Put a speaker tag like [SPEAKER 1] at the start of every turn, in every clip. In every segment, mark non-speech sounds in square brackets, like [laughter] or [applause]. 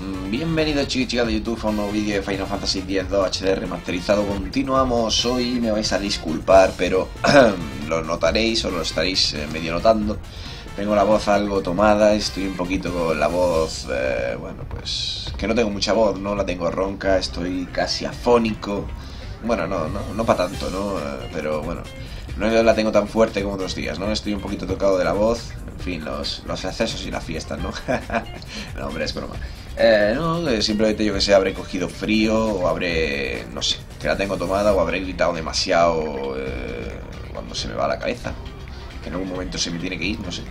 [SPEAKER 1] Bienvenidos chicos y chicas de YouTube a un nuevo vídeo de Final Fantasy X-2 HD remasterizado. Continuamos hoy, me vais a disculpar, pero [clears throat] lo notaréis o lo estaréis eh, medio notando. Tengo la voz algo tomada, estoy un poquito con la voz, eh, bueno, pues que no tengo mucha voz, no la tengo ronca, estoy casi afónico. Bueno, no, no, no para tanto, ¿no? Eh, Pero bueno, no la tengo tan fuerte como otros días, ¿no? Estoy un poquito tocado de la voz, fin, los, los accesos y las fiestas, ¿no? [laughs] no, hombre, es broma. Eh, no, simplemente yo que sé, habré cogido frío o habré, no sé, que la tengo tomada o habré gritado demasiado eh, cuando se me va la cabeza. Que en algún momento se me tiene que ir, no sé.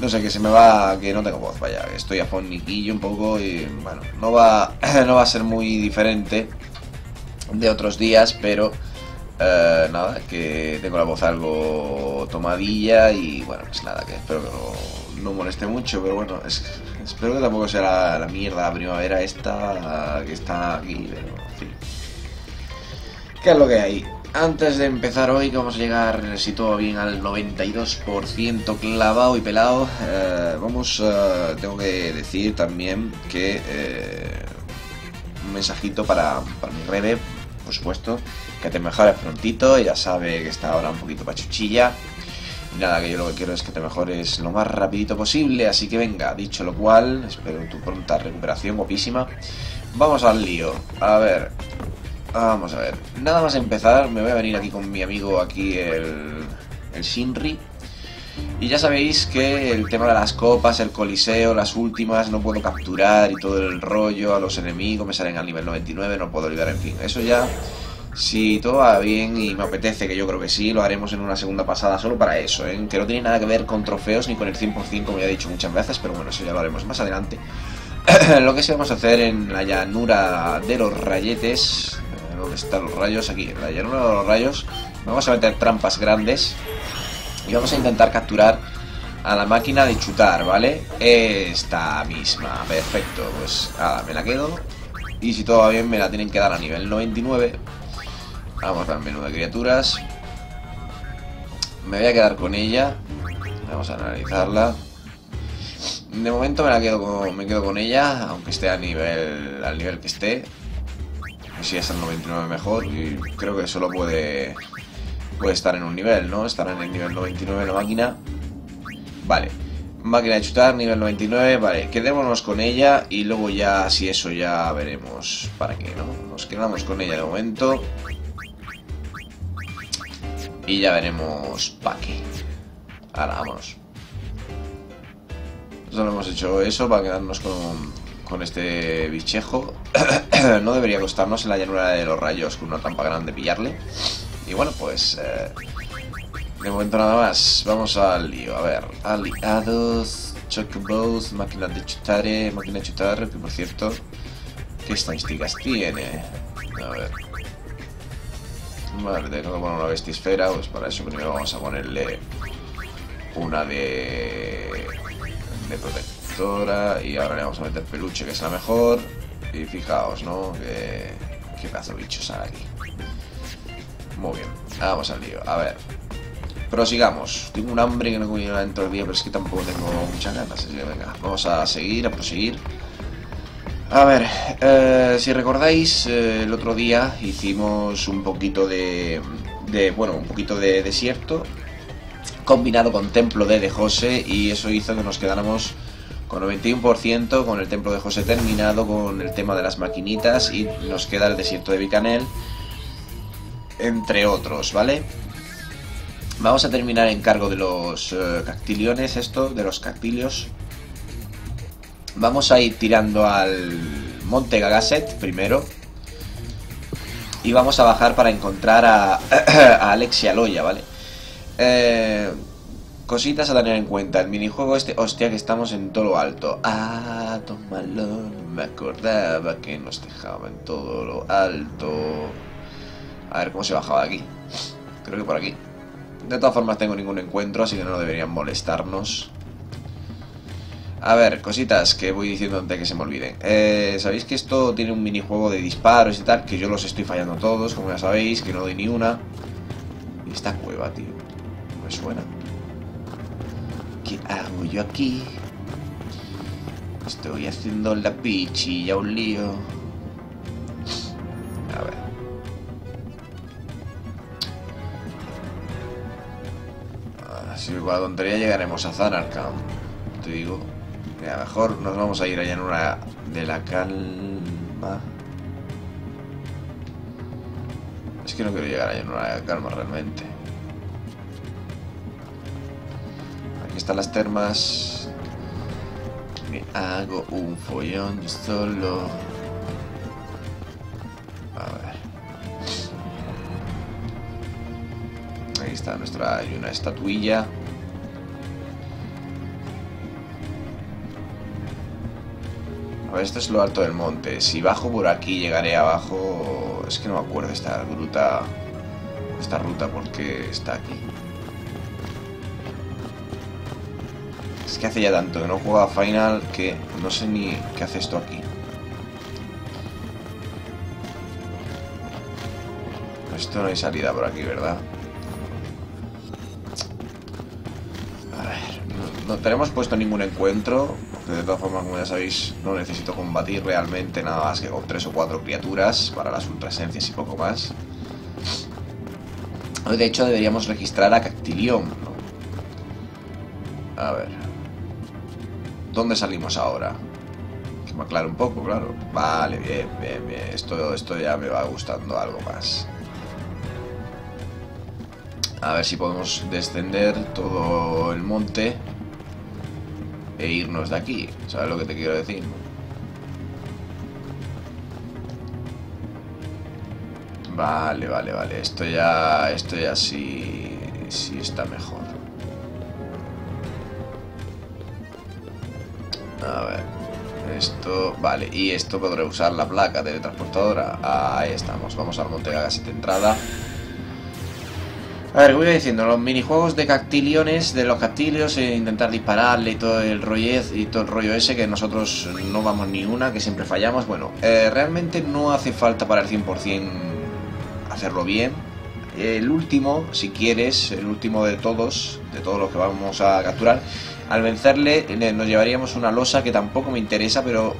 [SPEAKER 1] No sé, que se me va, que no tengo voz, vaya, que estoy afoniquillo un poco y bueno, no va, [clears throat] no va a ser muy diferente de otros días, pero eh, nada, que tengo la voz algo tomadilla y bueno, pues nada, que espero que no, moleste mucho, pero bueno, es- espero que tampoco sea la, mierda primavera esta que está aquí, pero en fin. ¿Qué es lo que hay? Antes de empezar hoy, que vamos a llegar, si todo bien, al 92% clavado y pelado, eh, vamos, eh, tengo que decir también que un mensajito para, para mi Rebe, por supuesto, que te mejores prontito, ya sabe que está ahora un poquito pachuchilla. Y nada, que yo lo que quiero es que te mejores lo más rapidito posible, así que venga, dicho lo cual, espero tu pronta recuperación, guapísima. Vamos al lío. A ver, Vamos a ver, nada más empezar, me voy a venir aquí con mi amigo aquí el, el Shinri. Y ya sabéis que el tema de las copas, el coliseo, las últimas, no puedo capturar y todo el rollo a los enemigos, me salen al nivel 99, no puedo olvidar, en fin. Eso ya, si todo va bien y me apetece, que yo creo que sí, lo haremos en una segunda pasada solo para eso, ¿eh? que no tiene nada que ver con trofeos ni con el 100% como ya he dicho muchas veces, pero bueno, eso ya lo haremos más adelante. [clears throat] lo que sí vamos a hacer en la llanura de los rayetes. eh, ¿Dónde están los rayos? Aquí, en la llanura de los rayos. Vamos a meter trampas grandes. Y vamos a intentar capturar a la máquina de chutar, ¿vale? Esta misma. Perfecto. Pues nada, me la quedo. Y si todo va bien, me la tienen que dar a nivel 99. Vamos al menú de criaturas. Me voy a quedar con ella. Vamos a analizarla. De momento me la quedo con, me quedo con ella, aunque esté a nivel, al nivel que esté. Si es al 99 mejor, y creo que solo puede, puede estar en un nivel, ¿no? Estar en el nivel 99 la máquina. Vale. Máquina de chutar, nivel 99, vale, quedémonos con ella y luego ya, si eso ya veremos para qué, ¿no? Nos quedamos con ella de momento. Y ya veremos para qué. Ahora, vámonos. Solo hemos hecho eso para quedarnos con, con este bichejo. [coughs] no debería costarnos en la llanura de los rayos con una trampa grande pillarle. Y bueno, pues... eh, de momento nada más. Vamos al lío. A ver, aliados, chocobos, máquina de chutare, máquina de chutar, que por cierto... ¿Qué estadísticas tiene? A ver... Vale, tengo que poner una bestisfera, pues para eso primero vamos a ponerle una de de protectora y ahora le vamos a meter peluche que es la mejor y fijaos no que qué pedazo de aquí muy bien. Vamos al lío. A ver. Prosigamos. Tengo un hambre que no he comido nada dentro del día pero es que tampoco tengo muchas ganas. Así que venga vamos a seguir a proseguir. A ver, eh, si recordáis, eh, el otro día hicimos un poquito de, bueno, un poquito de desierto combinado con Templo de De José y eso hizo que nos quedáramos con 91% con el Templo de José terminado con el tema de las maquinitas y nos queda el desierto de Bicanel entre otros, ¿vale? Vamos a terminar en cargo de los eh, cactiliones, esto, de los cactilios. Vamos a ir tirando al Monte Gagaset primero. Y vamos a bajar para encontrar a, [clears throat] a Alexia Loya, ¿vale? Eh, cositas a tener en cuenta. El minijuego este, hostia, que estamos en todo lo alto. Ah, tómalo, no me acordaba que nos dejaba en todo lo alto. A ver cómo se bajaba aquí. Creo que por aquí. De todas formas tengo ningún encuentro, así que no deberían molestarnos. A ver, cositas que voy diciendo antes de que se me olviden. Eh, Sabéis que esto tiene un minijuego de disparos y tal, que yo los estoy fallando todos, como ya sabéis, que no doy ni una. Y esta cueva, tío. Me suena. ¿Qué hago yo aquí? Estoy haciendo la pichilla un lío. Así con la tontería llegaremos a Zanarkand. Te digo. Que a lo mejor nos vamos a ir allá en una de la calma. Es que no quiero llegar allá en una de calma realmente. Aquí están las termas. Me hago un follón solo. Nuestra. Hay una estatuilla. A ver, esto es lo alto del monte. Si bajo por aquí llegaré abajo... Es que no me acuerdo esta ruta... Esta ruta porque está aquí. Es que hace ya tanto que no juego a Final que no sé ni qué hace esto aquí. Esto no hay salida por aquí, ¿verdad? Tenemos puesto ningún encuentro de todas formas, como ya sabéis, no necesito combatir realmente nada más que con tres o cuatro criaturas para las ultrasencias y poco más. De hecho, deberíamos registrar a Cactilion, ¿no? A ver. ¿Dónde salimos ahora? Que me aclare un poco, claro. Vale, bien, bien, bien. Esto, esto ya me va gustando algo más. A ver si podemos descender todo el monte e irnos de aquí. ¿Sabes lo que te quiero decir? Vale, vale, vale. Esto ya, esto ya sí, sí está mejor. A ver. Esto, vale. Y esto podré usar la placa teletransportadora. Ahí estamos. Vamos al Monte Gaga entrada. A ver, voy diciendo, los minijuegos de cactiliones, de los cactilios, e intentar dispararle y todo el rollo y todo el rollo ese, que nosotros no vamos ni una, que siempre fallamos. Bueno, eh, realmente no hace falta para el 100% hacerlo bien. El último, si quieres, el último de todos, de todos los que vamos a capturar, al vencerle nos llevaríamos una losa que tampoco me interesa, pero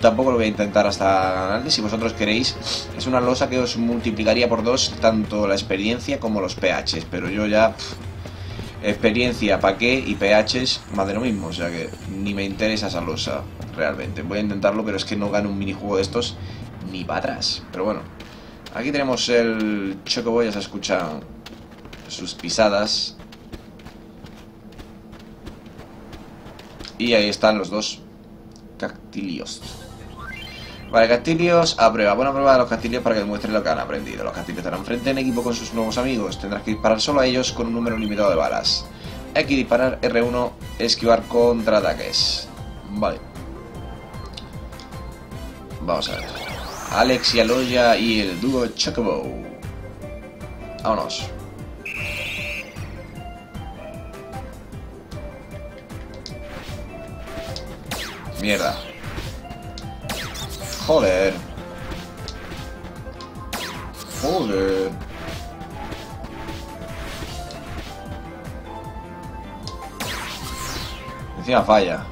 [SPEAKER 1] tampoco lo voy a intentar hasta ganarle. Si vosotros queréis, es una losa que os multiplicaría por dos tanto la experiencia como los PHs. Pero yo ya, experiencia, ¿para qué? Y PHs, más de lo mismo. O sea que ni me interesa esa losa, realmente. Voy a intentarlo, pero es que no gano un minijuego de estos ni para atrás. Pero bueno, aquí tenemos el Chocobo, ya se escuchan sus pisadas. Y ahí están los dos Cactilios. Vale, Cactilios a prueba. Buena prueba de los Cactilios para que demuestren lo que han aprendido. Los Cactilios estarán frente en equipo con sus nuevos amigos. Tendrás que disparar solo a ellos con un número limitado de balas. Que disparar R1, esquivar contraataques. Vale. Vamos a ver. Alex y Aloya y el dúo Chocobo. Vámonos. Mierda. Joder. Joder. Encima falla.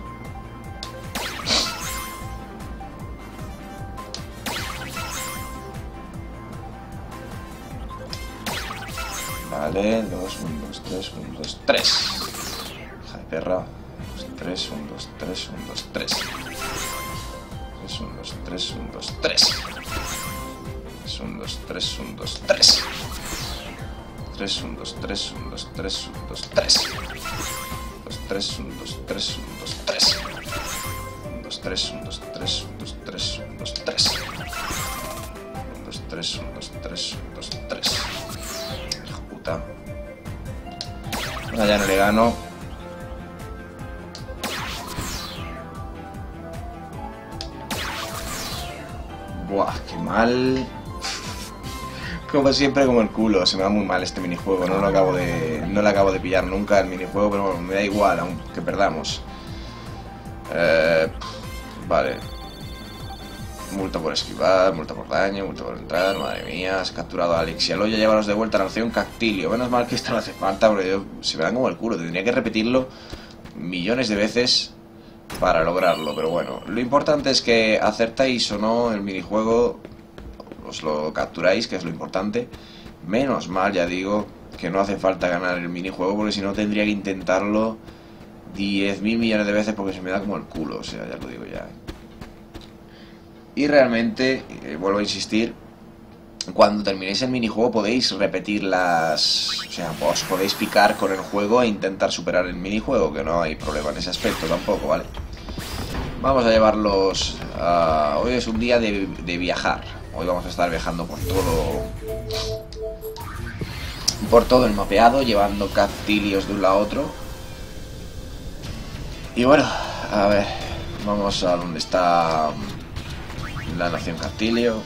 [SPEAKER 1] Vale, dos, un, dos, tres, un, dos, tres. Hija de perra. 3, 1, 2, 3, 1, 2, 3. 3, 1, 2, 3, 1, 2, 3. 1, 2, 3, 1, 2, 3. 3, 1, 2, 3, 1, 2, 3, 1, 2, 3. 2, 3, 1, 2, 3, 1, 2, 3. 1, 2, 3, 1, 2, 3, 1, 2, 3, 1, 2, 3. 1, 2, 3, 1, 2, 3, 1, 2, 3. Hijo puta. Venga, ya no le gano. Mal. Como siempre, como el culo. Se me da muy mal este minijuego. No lo acabo de. No lo acabo de pillar nunca el minijuego, pero bueno, me da igual, aunque perdamos. Eh, vale. Multa por esquivar, multa por daño, multa por entrar, madre mía, has capturado a Alex y Aloya, llévanos de vuelta a la nación Cactilio. Menos mal que esto no hace falta, porque yo, se me dan como el culo, tendría que repetirlo millones de veces para lograrlo, pero bueno, lo importante es que acertáis o no el minijuego, lo capturáis, que es lo importante. Menos mal, ya digo, que no hace falta ganar el minijuego, porque si no tendría que intentarlo 10.000 millones de veces porque se me da como el culo, o sea, ya lo digo ya. Y realmente, eh, vuelvo a insistir, cuando terminéis el minijuego podéis repetir las... O sea, os podéis picar con el juego e intentar superar el minijuego, que no hay problema en ese aspecto tampoco, ¿vale? Vamos a llevarlos... hoy es un día de viajar. Hoy vamos a estar viajando por todo... Por todo el mapeado, llevando cactilios de un lado a otro. Y bueno, a ver, vamos a donde está la nación Castilio.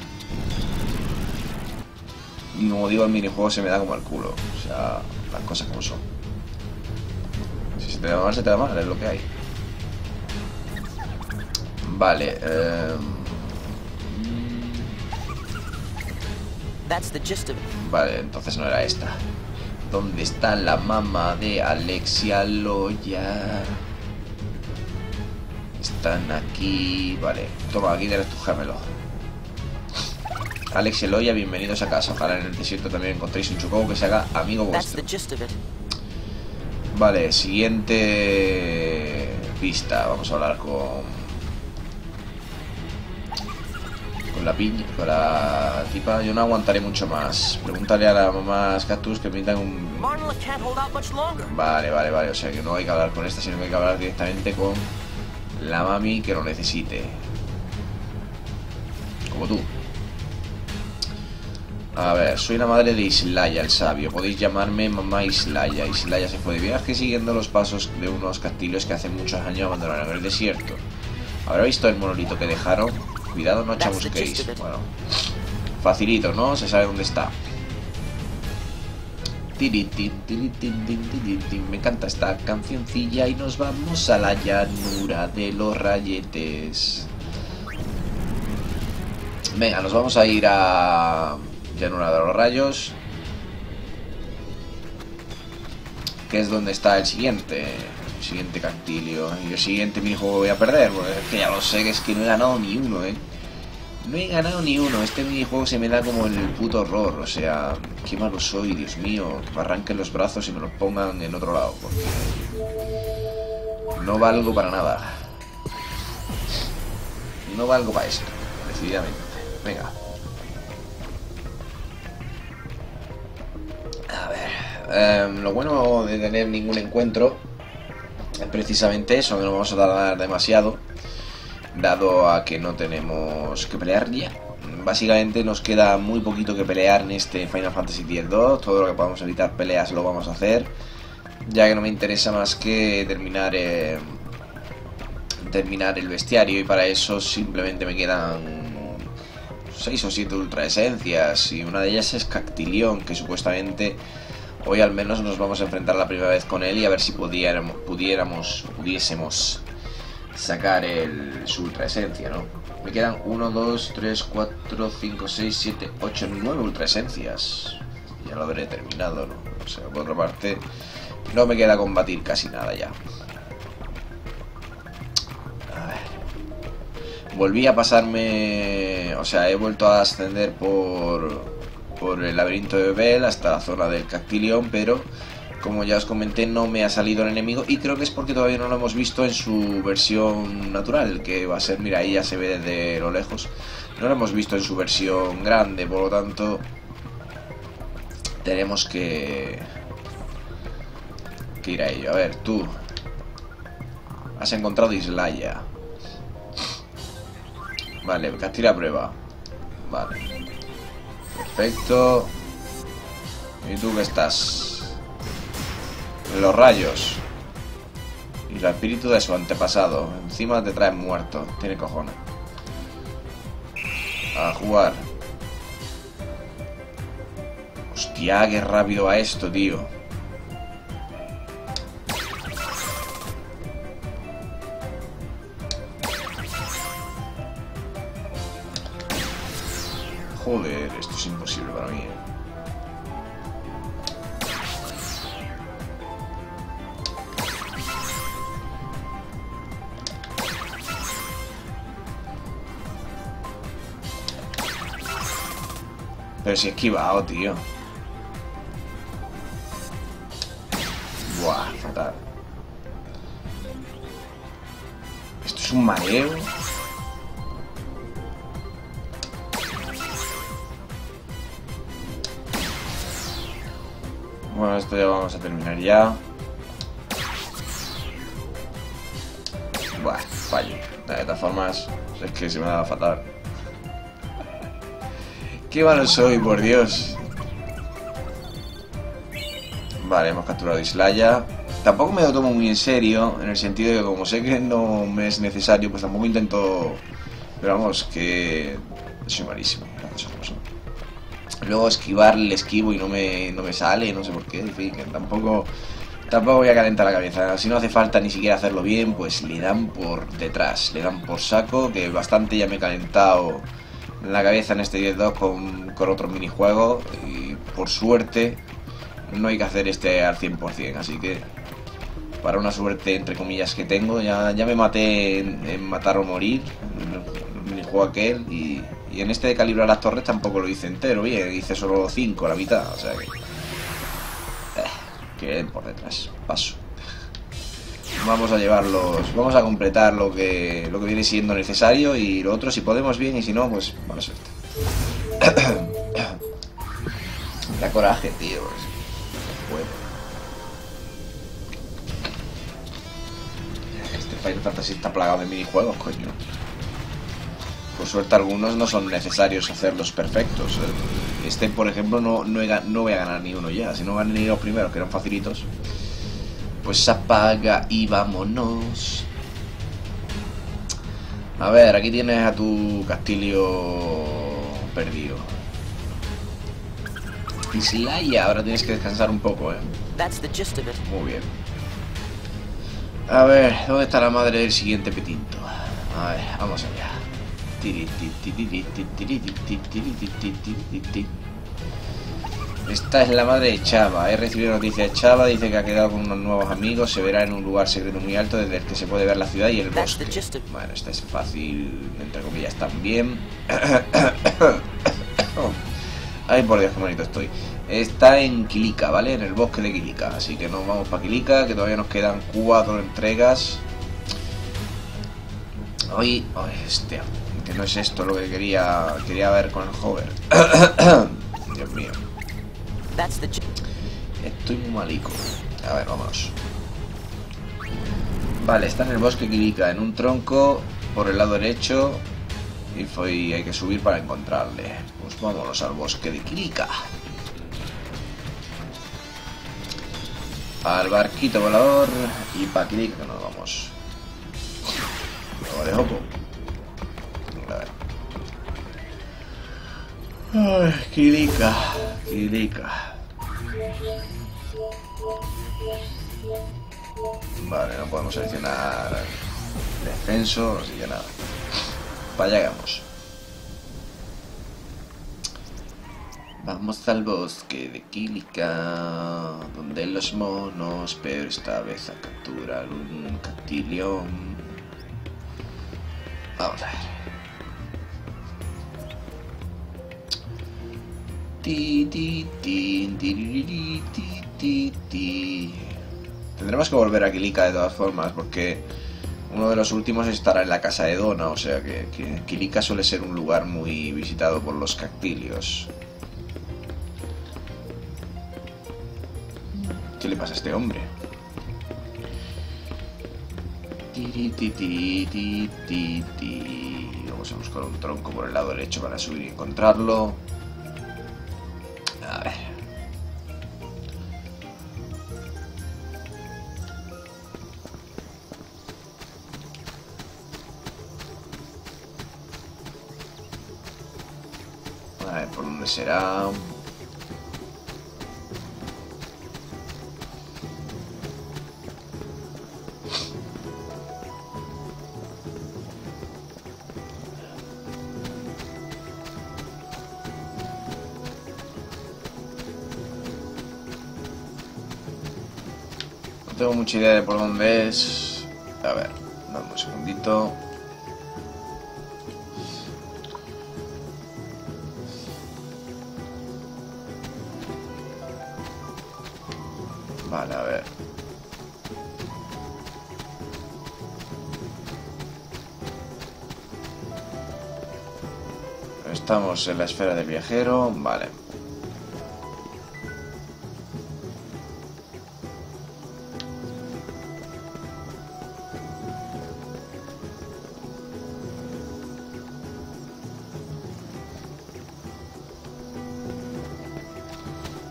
[SPEAKER 1] Y como digo, el minijuego se me da como el culo. O sea, las cosas como son. Si se te da mal, se te da mal, es lo que hay. Vale, eh... Vale, entonces no era esta. ¿Dónde está la mamá de Alexia Loya? Están aquí... Vale, toma, aquí tienes tu gemelo. Alex Eloya, bienvenidos a casa. Ojalá en el desierto también encontréis un chocobo que se haga amigo vuestro. Vale, siguiente pista. Vamos a hablar con... Con la piña, con la tipa. Yo no aguantaré mucho más. Pregúntale a la mamá Cactus que pintan un... Vale, vale, vale. O sea que no hay que hablar con esta, sino que hay que hablar directamente con la mami que lo necesite. Como tú. A ver, soy la madre de Islaya, el sabio. Podéis llamarme mamá Islaya. Islaya se fue de viaje siguiendo los pasos de unos castillos que hace muchos años abandonaron el desierto. ¿Habrá visto el monolito que dejaron? Cuidado, no chamusquéis. Bueno, facilito, ¿no? Se sabe dónde está. Me encanta esta cancioncilla y nos vamos a la llanura de los rayetes. Venga, nos vamos a ir a llanura de los rayos. Que es donde está el siguiente. Siguiente cactilio. Y el siguiente minijuego voy a perder. Porque que ya lo sé, que es que no he ganado ni uno, eh. No he ganado ni uno. Este minijuego se me da como el puto horror. O sea, qué malo soy, Dios mío. Que me arranquen los brazos y me los pongan en otro lado. Porque no valgo para nada. No valgo para esto, decididamente. Venga. A ver. Em, lo bueno de tener ningún encuentro es precisamente eso, que no vamos a tardar demasiado dado a que no tenemos que pelear ya. Básicamente nos queda muy poquito que pelear en este Final Fantasy X-2, todo lo que podamos evitar peleas lo vamos a hacer, ya que no me interesa más que terminar, eh, terminar el bestiario y para eso simplemente me quedan 6 o 7 ultra esencias y una de ellas es Cactilión, que supuestamente hoy al menos nos vamos a enfrentar la primera vez con él y a ver si pudiéramos, pudiéramos pudiésemos sacar el, su ultra esencia, ¿no? Me quedan 1, 2, 3, 4, 5, 6, 7, 8, 9 ultra esencias. Ya lo habré terminado, ¿no? O sea, por otra parte, no me queda combatir casi nada ya. A ver. Volví a pasarme... O sea, he vuelto a ascender por... Por el laberinto de Bell hasta la zona del Cactilión, pero como ya os comenté, no me ha salido el enemigo y creo que es porque todavía no lo hemos visto en su versión natural, que va a ser, mira, ahí ya se ve desde lo lejos. No lo hemos visto en su versión grande, por lo tanto, tenemos que, que ir a ello. A ver, tú, has encontrado Islaya. Vale, castilla prueba. Vale. Perfecto. ¿Y tú qué estás? los rayos. Y el espíritu de su antepasado. Encima te traen muerto. Tiene cojones. A jugar. Hostia, qué rápido va esto, tío. Joder, esto es imposible para mí. ¿eh? Pero si esquivado, tío. Buah, fatal. Esto es un mareo. Bueno, esto ya vamos a terminar ya. Buah, fallo. De todas formas, es que se me da fatal. Qué malo soy, por Dios. Vale, hemos capturado Islaya. Tampoco me lo tomo muy en serio, en el sentido de que como sé que no me es necesario, pues tampoco intento... Pero vamos, que... Soy malísimo, Luego esquivar el esquivo y no me, no me sale, no sé por qué, en fin, tampoco... Tampoco voy a calentar la cabeza. Si no hace falta ni siquiera hacerlo bien, pues le dan por detrás, le dan por saco, que bastante ya me he calentado la cabeza en este 10-2 con, con otros minijuegos y por suerte no hay que hacer este al 100%, así que para una suerte entre comillas que tengo, ya, ya me maté en, matar o morir, minijuego aquel y, y, en este de calibrar las torres tampoco lo hice entero, bien, hice solo 5, la mitad, o sea que que por detrás. Paso. Vamos a llevarlos, vamos a completar lo que, lo que viene siendo necesario y lo otro si podemos bien y si no, pues mala suerte. [coughs] da coraje, tío. Este Final Fantasy está plagado de minijuegos, coño. Por suerte algunos no son necesarios hacerlos perfectos. Este, por ejemplo, no, no, voy a ganar ni uno ya. Si no gané ni los primeros, que eran facilitos. Pues apaga y vámonos. A ver, aquí tienes a tu castillo perdido. Y ahora tienes que descansar un poco, ¿eh? Muy bien. A ver, ¿dónde está la madre del siguiente petinto? A ver, vamos allá. Esta es la madre de Chava. He recibido noticia de Chava. Dice que ha quedado con unos nuevos amigos. Se verá en un lugar secreto muy alto desde el que se puede ver la ciudad y el bosque. Bueno, esta es fácil, entre comillas, también. Ay, por Dios, qué bonito estoy. Está en Kilika, ¿vale? En el bosque de Kilika. Así que nos vamos para Kilika, que todavía nos quedan cuatro entregas. Hoy, este, que no es esto lo que quería quería ver con el hover. [coughs] Dios mío. Estoy muy malico. A ver, vámonos. Vale, está en el bosque Kirika, en un tronco por el lado derecho. Y fue, hay que subir para encontrarle. Pues vámonos al bosque de Kirika. Al barquito volador y para Kirika nos vamos. Lo dejo Ay, Kirika, Kirika. Vale, no podemos seleccionar descenso, así que nada. Para vamos. Vamos al bosque de Kilika, donde los monos, pero esta vez a capturar un cactilión. Vamos a ver. Tendremos que volver a Kilika de todas formas, porque uno de los últimos estará en la casa de Dona, o sea que, que Kilika suele ser un lugar muy visitado por los cactilios. ¿Qué le pasa a este hombre? Vamos a buscar un tronco por el lado derecho para subir y encontrarlo. Será... No tengo mucha idea de por dónde es. A ver, dame un segundito. Estamos en la esfera del viajero. Vale.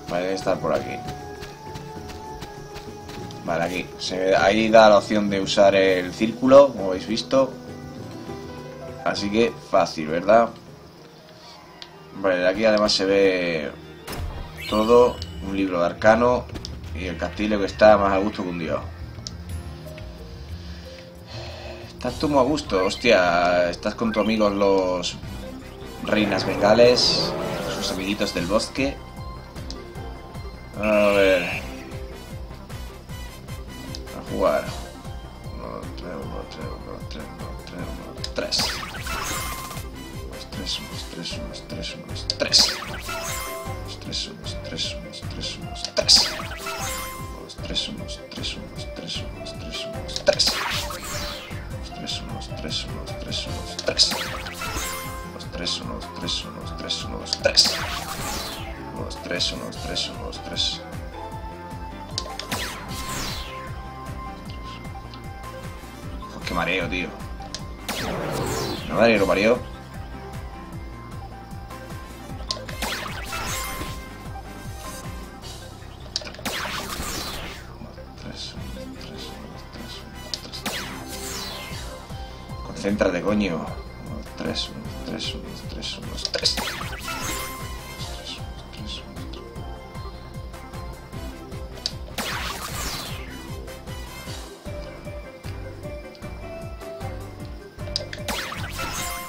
[SPEAKER 1] Vale, debe estar por aquí. Vale, aquí. Se, ahí da la opción de usar el círculo, como habéis visto. Así que fácil, ¿verdad? Aquí además se ve todo. Un libro de arcano. Y el castillo que está más a gusto que un dios. Estás tú muy a gusto, hostia. Estás con tus amigos los reinas bengales. Sus amiguitos del bosque. 3, 1, 3, 1, 3. 3, 1, 3, 1, 3, 1, 3. 3, 1, 3, 1, 3, 1, 3, 1, 3. 3, 1, 3, 1, 3, 1, 3. 3, 1, 3, 3, 3. 3, 3, 3. Mareo, tío. La madre lo parió. Concéntrate, coño. Unos tres, unos tres, unos tres, unos tres.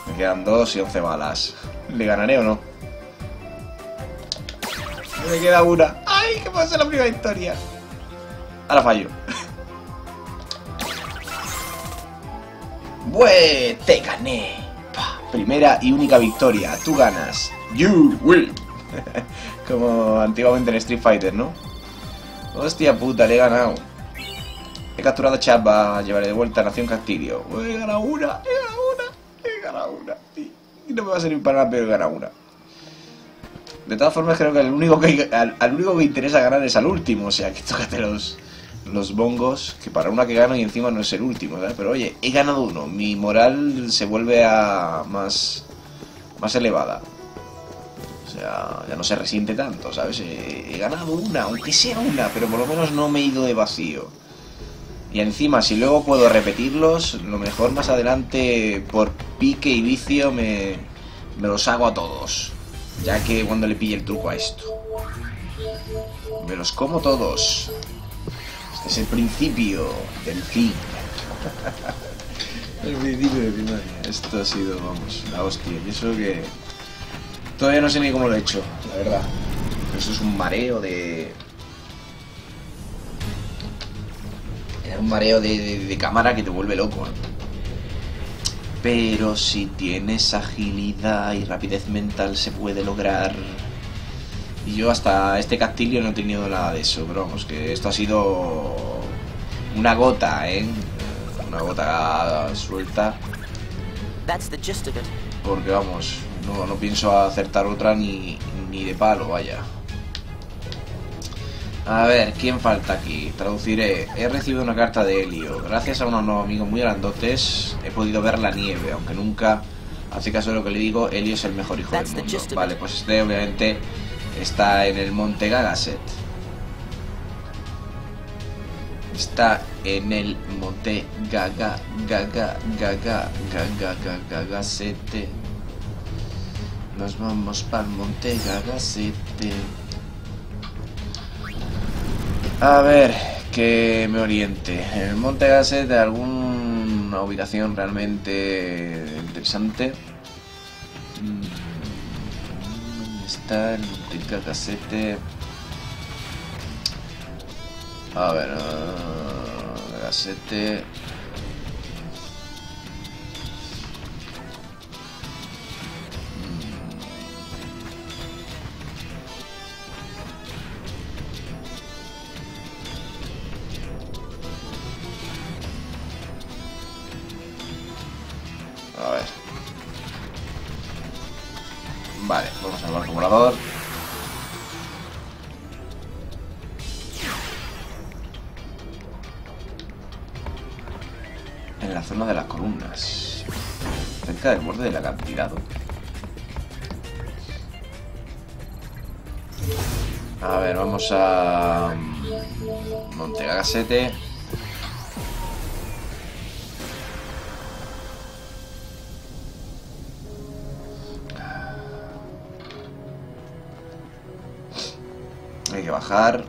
[SPEAKER 1] Me quedan dos y once balas. ¿Le ganaré o no? Me queda una. ¡Ay! que puede ser la primera victoria! Ahora fallo. ¡Bue! ¡Te gané! Primera y única victoria. Tú ganas. You win. [laughs] Como antiguamente en Street Fighter, ¿no? Hostia puta, le he ganado. He capturado a Chapa, llevaré de vuelta a Nación Castillo. He ganado una, he ganado una, he ganado una. Y no me va a servir para nada, pero he ganado una. De todas formas, creo que al único que, al, único que interesa ganar es al último. O sea, que tócate los, bongos, que para una que gano y encima no es el último, ¿sabes? Pero oye, he ganado uno. Mi moral se vuelve a más, más elevada. O sea, ya no se resiente tanto, ¿sabes? He ganado una, aunque sea una, pero por lo menos no me he ido de vacío. Y encima, si luego puedo repetirlos, lo mejor más adelante, por pique y vicio, me, me los hago a todos. Ya que cuando le pille el truco a esto. Me los como todos. Este es el principio del fin. el principio de primaria. Esto ha sido, vamos, la hostia. Y eso que... Todavía no sé ni cómo lo he hecho, la verdad. Eso es un mareo de... Era un mareo de, de- de cámara que te vuelve loco. ¿eh? Pero si tienes agilidad y rapidez mental se puede lograr. Y yo hasta este castillo no he tenido nada de eso, pero vamos, que esto ha sido una gota, ¿eh? Una gota suelta, porque vamos, no, no pienso acertar otra ni, ni de palo, vaya. A ver, ¿quién falta aquí? Traduciré. He recibido una carta de Helio. Gracias a unos nuevos amigos muy grandotes he podido ver la nieve, aunque nunca hace caso de lo que le digo, Helio es el mejor hijo del mundo. Vale, pues este obviamente está en el monte Gagaset. Está en el monte Gaga, Gaga, Gaga, Gaga, Gaga, Gasete. Nos vamos para el monte Gagasete. A ver, que me oriente. En el monte Gasset, alguna ubicación realmente interesante. Está el monte Gagasete? A ver, uh. Hay que bajar.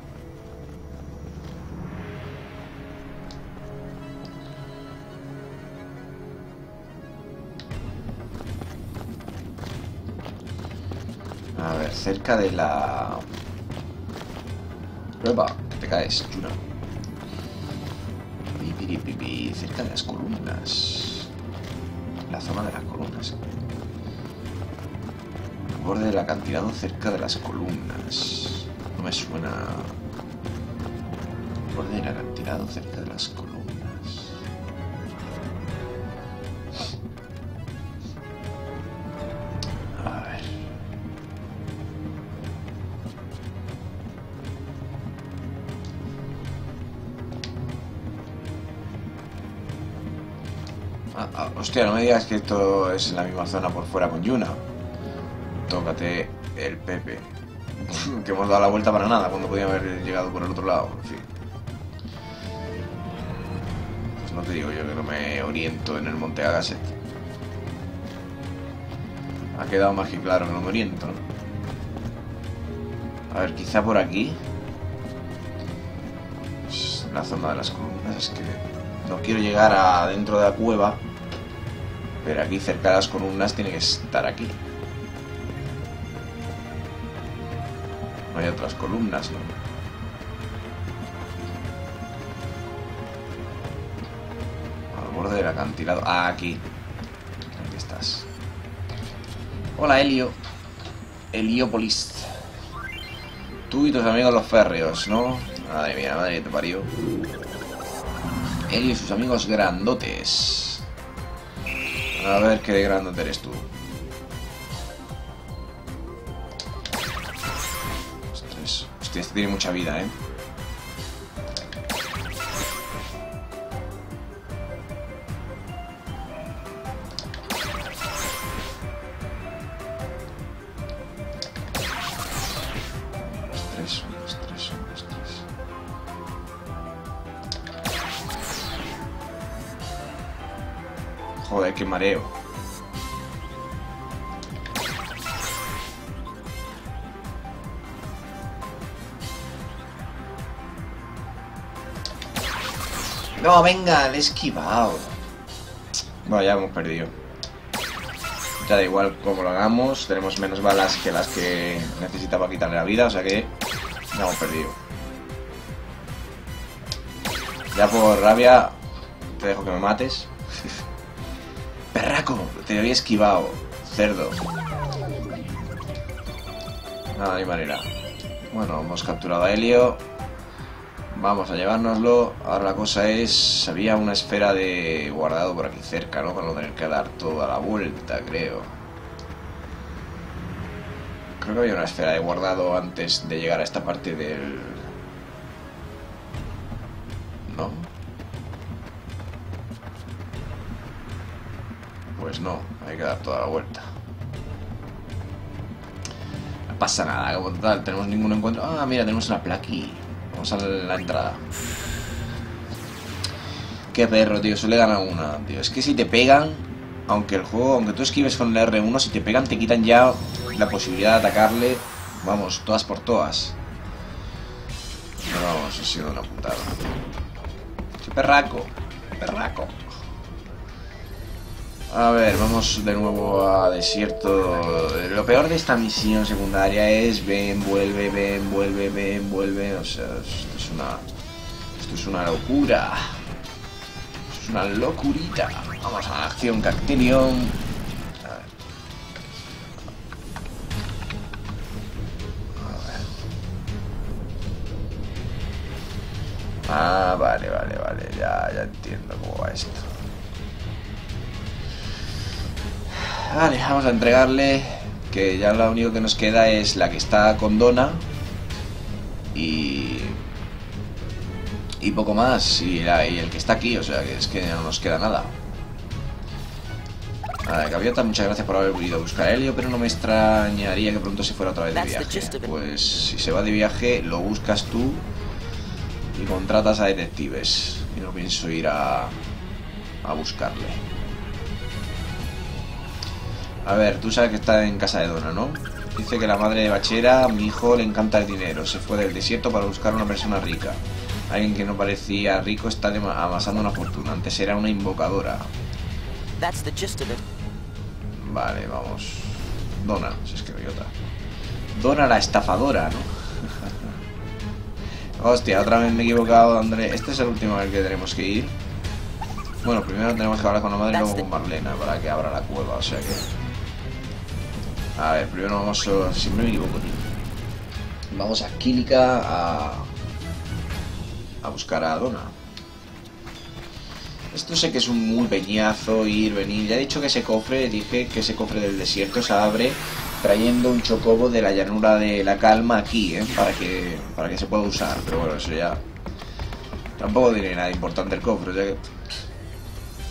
[SPEAKER 1] A ver, cerca de la... Prueba, que te caes, Yuna. Pi, cerca de las columnas. La zona de las columnas. Borde del acantilado cerca de las columnas. No me suena. Borde del acantilado cerca de las columnas. Ah, ah, hostia, no me digas que esto es en la misma zona por fuera con Yuna. Tócate el Pepe. [laughs] que hemos dado la vuelta para nada cuando podíamos haber llegado por el otro lado. En fin. Pues no te digo yo que no me oriento en el Monte Agaset. Ha quedado más que claro que no me oriento, ¿no? A ver, quizá por aquí. La zona de las columnas. Es que no quiero llegar a dentro de la cueva. Pero aquí cerca de las columnas tiene que estar aquí. No hay otras columnas, ¿no? Al borde del acantilado. Ah, aquí. Aquí estás. Hola, Helio. Heliópolis. Tú y tus amigos los férreos, ¿no? Madre mía, madre que te parió. Helio y sus amigos grandotes. A ver qué de grandote eres tú. Hostia, este tiene mucha vida, ¿eh? Venga, le he esquivado. Bueno, ya hemos perdido. Ya da igual cómo lo hagamos, tenemos menos balas que las que necesitaba quitarle la vida, o sea que ya hemos perdido. Ya por rabia, te dejo que me mates. [laughs] Perraco, te había esquivado, cerdo. Nada, hay manera. Bueno, hemos capturado a Helio. Vamos a llevárnoslo. Ahora la cosa es... Había una esfera de guardado por aquí cerca, ¿no? Para no tener que dar toda la vuelta, creo. Creo que había una esfera de guardado antes de llegar a esta parte del... ¿No? Pues no, hay que dar toda la vuelta. No pasa nada, como tenemos ningún encuentro. Ah, mira, tenemos una plaqui. Vamos a la entrada. Qué perro, tío, solo le gana una, tío. Es que si te pegan, aunque el juego, aunque tú esquives con el R1, si te pegan te quitan ya la posibilidad de atacarle, vamos, todas por todas. Pero vamos, ha sido una putada. ¡Qué perraco! ¡Perraco! A ver, vamos de nuevo a desierto. Lo peor de esta misión secundaria es ven, vuelve, ven, vuelve, ven, vuelve. O sea, esto es una. Esto es una locura. Esto es una locurita. Vamos a la acción Cactilion. A ver. A ver. Ah, vale, vale, vale. Ya, ya entiendo cómo va esto. Vale, vamos a entregarle. Que ya lo único que nos queda es la que está con Donna. Y. Y poco más. Y, la- y el que está aquí, o sea que es que no nos queda nada. Vale, Gaviota, muchas gracias por haber venido a buscar a Helio, pero no me extrañaría que pronto se fuera otra vez de viaje. Pues si se va de viaje, lo buscas tú y contratas a detectives. Y no pienso ir a, a buscarle. A ver, tú sabes que está en casa de Donna, ¿no? Dice que la madre de Bachera, mi hijo, le encanta el dinero. Se fue del desierto para buscar una persona rica. Alguien que no parecía rico está amasando una fortuna. Antes era una invocadora.
[SPEAKER 2] That's the gist of it.
[SPEAKER 1] Vale, vamos. Donna, si es que no hay otra. Donna la estafadora, ¿no? [laughs] Hostia, otra vez me he equivocado, André. Este es el último al que tenemos que ir. Bueno, primero tenemos que hablar con la madre y luego con Marlena para que abra la cueva, o sea que... A ver, primero vamos... a- Siempre me equivoco, tío. Vamos a Kílica a... A buscar a Donna. Esto sé que es un muy peñazo ir, venir. Ya he dicho que ese cofre, dije que ese cofre del desierto se abre trayendo un chocobo de la llanura de la calma aquí, ¿eh? Para que, para que se pueda usar. Pero bueno, eso ya... Tampoco tiene nada importante el cofre, sea que...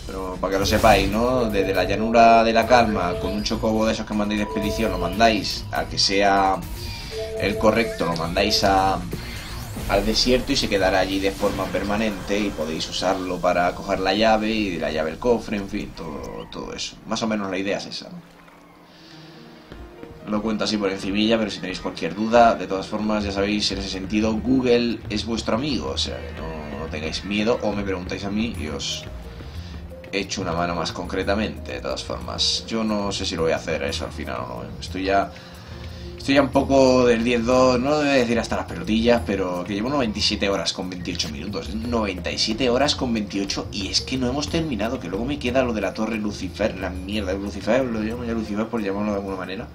[SPEAKER 1] Pero para que lo sepáis, ¿no? Desde la llanura de la calma, con un chocobo de esos que mandáis de expedición, lo mandáis a que sea el correcto, lo mandáis a, al desierto y se quedará allí de forma permanente y podéis usarlo para coger la llave y la llave el cofre, en fin, todo, eso. Más o menos la idea es esa. Lo cuento así por encimilla, pero si tenéis cualquier duda, de todas formas, ya sabéis, en ese sentido, Google es vuestro amigo, o sea, que no tengáis miedo o me preguntáis a mí y os echo una mano más concretamente, de todas formas. Yo no sé si lo voy a hacer eso al final o no, ¿eh? estoy ya... Estoy ya un poco del 10-2, no debo decir hasta las pelotillas, pero que llevo 97 horas con 28 minutos. 97 horas con 28 y es que no hemos terminado, que luego me queda lo de la torre Lucifer, la mierda de Lucifer, lo llamo ya Lucifer por llamarlo de alguna manera.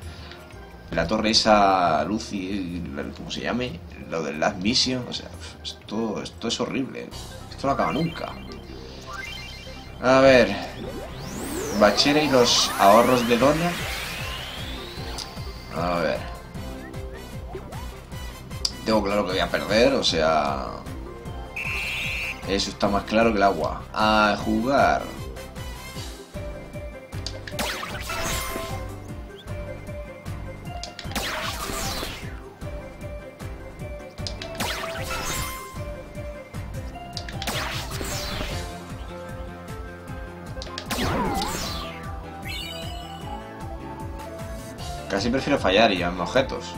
[SPEAKER 1] La torre esa Lucy, ¿cómo se llame? Lo del Last Mission, o sea, esto, esto es horrible. Esto no acaba nunca. A ver. Bachera y los ahorros de Donna. A ver. Tengo claro que voy a perder, o sea... Eso está más claro que el agua. A jugar. Casi prefiero fallar y llevarme objetos.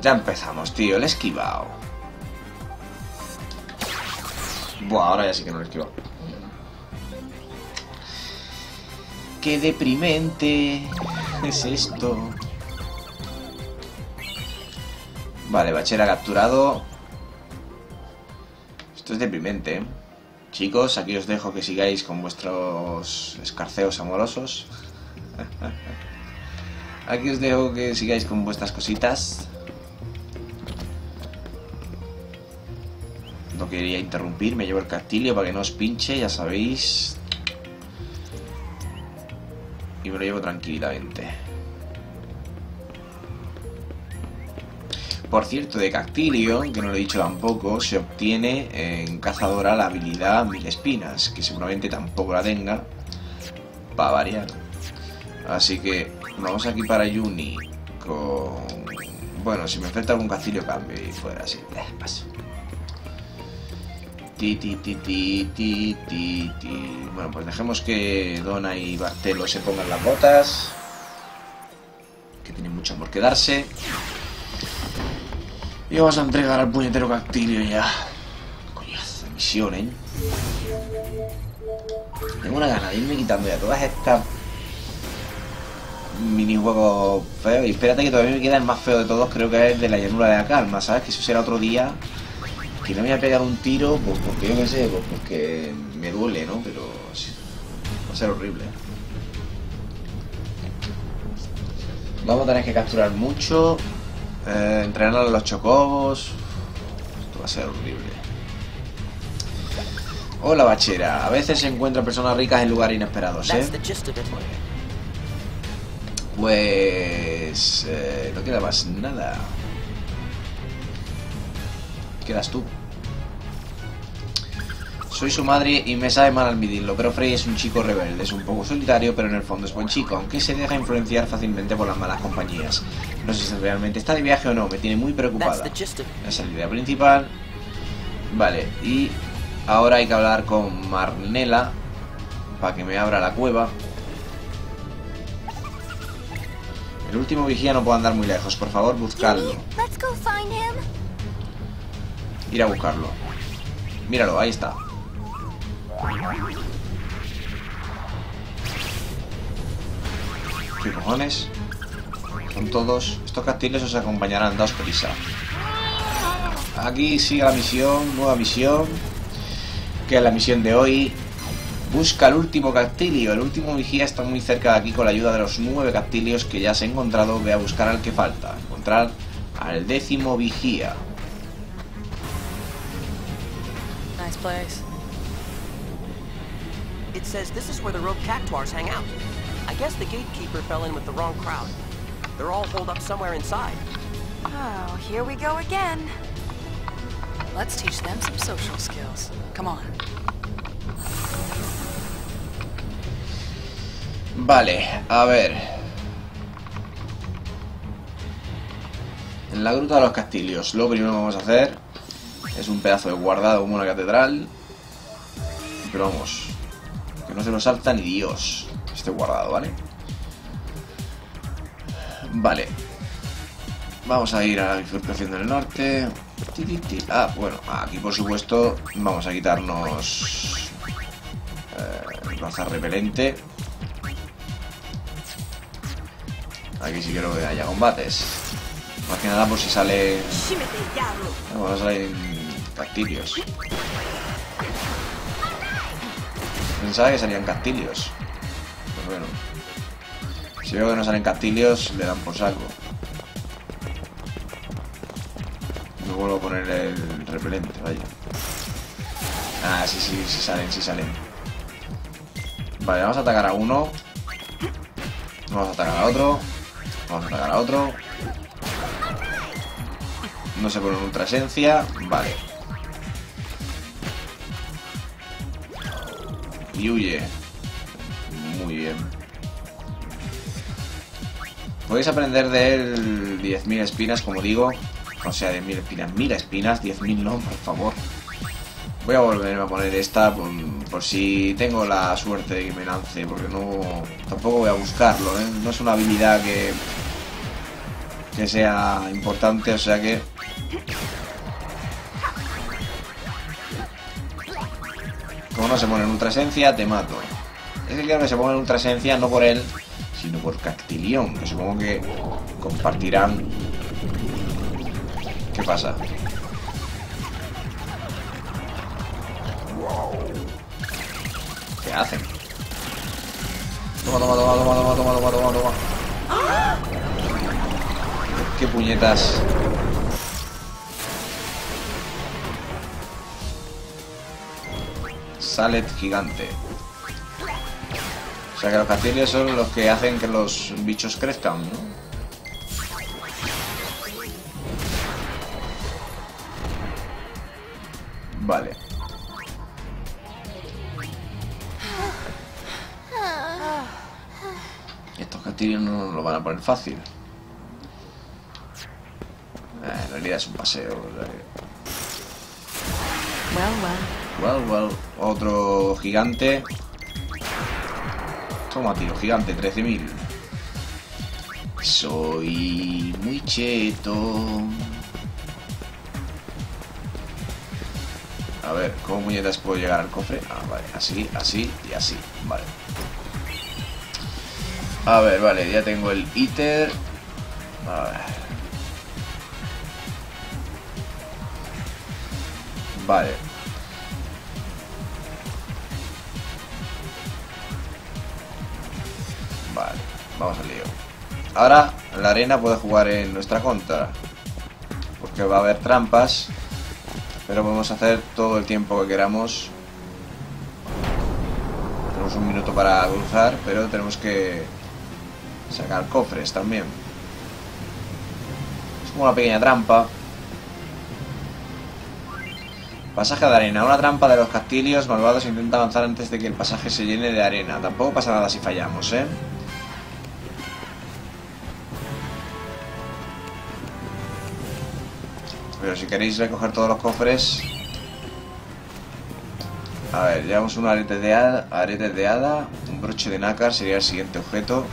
[SPEAKER 1] Ya empezamos, tío. He esquivado. Buah, ahora ya sí que no he esquivado. Qué deprimente es esto. Vale, Bachera capturado. Esto es deprimente, ¿eh? Chicos, aquí os dejo que sigáis con vuestros escarceos amorosos. [laughs] aquí os dejo que sigáis con vuestras cositas. No quería interrumpir, me llevo el castillo para que no os pinche, ya sabéis. Y me lo llevo tranquilamente. Por cierto, de Cactilion, que no lo he dicho tampoco, se obtiene en cazadora la habilidad Mil Espinas, que seguramente tampoco la tenga, para variar. Así que vamos aquí para Yuni con... Bueno, si me enfrenta algún Cactilio cambio y fuera así. Paso. Ti, ti, ti. Bueno, pues dejemos que Donna y Bartelo se pongan las botas. Que tienen mucho amor que darse. Y vamos a entregar al puñetero Cactilio ya. Coñazo misión, ¿eh? Tengo una gana de irme quitando ya todas estas minijuegos feos. Y espérate que todavía me queda el más feo de todos, creo que es el de la llanura de la calma, ¿sabes? Que eso será otro día. Que no me voy a pegar un tiro, pues porque yo qué sé, pues porque me duele, ¿no? Pero va a ser horrible. Vamos a tener que capturar mucho, eh, entrenar a los chocobos. va a ser horrible. Hola, bachera. A veces se encuentran personas ricas en lugares inesperados, ¿eh? Pues... eh, no queda más nada. Quedas tú. Soy su madre y me sabe mal admitirlo, pero Frey es un chico rebelde, es un poco solitario, pero en el fondo es buen chico, aunque se deja influenciar fácilmente por las malas compañías. No sé si realmente está de viaje o no, me tiene muy preocupada. Esa es la idea principal. Vale, y ahora hay que hablar con Marnela para que me abra la cueva. El último vigía no puede andar muy lejos, por favor, buscadlo.
[SPEAKER 3] Jimmy, let's go find him.
[SPEAKER 1] Ir a buscarlo. Míralo, ahí está. ¿Qué cojones? Son todos. Estos castillos os acompañarán, daos prisa. Aquí sigue la misión, nueva misión. Que es la misión de hoy. Busca el último castillo. El último vigía está muy cerca de aquí con la ayuda de los nueve castillos que ya se ha encontrado. Ve a buscar al que falta. Encontrar al décimo vigía.
[SPEAKER 4] Nice place.
[SPEAKER 2] It says this is where the rogue cactuars hang out. I guess the gatekeeper fell in with the wrong crowd. They're all holed up somewhere inside.
[SPEAKER 4] Oh, here we go again. Let's teach them some social skills. Come on.
[SPEAKER 1] Vale, a ver. En la gruta de los castillos, lo primero que vamos a hacer es un pedazo de guardado como una catedral. Pero vamos, que no se lo salta ni Dios este guardado, ¿vale? Vale. Vamos a ir a la bifurcación del norte. Ah, bueno, aquí por supuesto vamos a quitarnos eh, raza repelente. Aquí sí quiero que haya combates. Más que nada por si sale... Salen castillos. Pensaba que salían castillos. Pues bueno. Si veo que no salen castillos, le dan por saco. Me vuelvo a poner el repelente, vaya. Ah, sí, sí, sí salen, sí salen. Vale, vamos a atacar a uno. Vamos a atacar a otro. Vamos a atacar a otro. No se pone ultra esencia. Vale. Y huye. Muy bien. Podéis aprender de él 10.000 espinas, como digo. O sea, 10.000 espinas. 1.000 espinas, 10.000 no, por favor. Voy a volverme a poner esta por, si tengo la suerte de que me lance, porque no... Tampoco voy a buscarlo, ¿eh? No es una habilidad que... Que sea importante, o sea que... Como no se pone en ultra esencia, te mato. Es que que se ponga en ultra esencia no por él, sino por Cactilión, que supongo que compartirán... ¿Qué pasa? ¿Qué hacen? Toma, toma, toma, toma, toma, toma, toma, toma, toma. ¿Qué puñetas? Salet gigante. O sea que los castillos son los que hacen que los bichos crezcan, ¿no? Vale. Estos castillos no nos lo van a poner fácil. Eh, en realidad es un paseo. o sea que-
[SPEAKER 4] Well, well.
[SPEAKER 1] Well, well. Otro gigante. Toma, tío, gigante, 13.000. Soy muy cheto. A ver, ¿cómo puñetas puedo llegar al cofre? Ah, vale, así, así y así. Vale. A ver, vale, ya tengo el íter. A ver. Vale. Vamos al lío. Ahora la arena puede jugar en nuestra contra. Porque va a haber trampas. Pero podemos hacer todo el tiempo que queramos. Tenemos un minuto para cruzar, pero tenemos que sacar cofres también. Es como una pequeña trampa. Pasaje de arena. Una trampa de los castillos malvados intenta avanzar antes de que el pasaje se llene de arena. Tampoco pasa nada si fallamos, ¿eh? Si queréis recoger todos los cofres... A ver, llevamos un arete de hada, arete de hada un broche de nácar sería el siguiente objeto.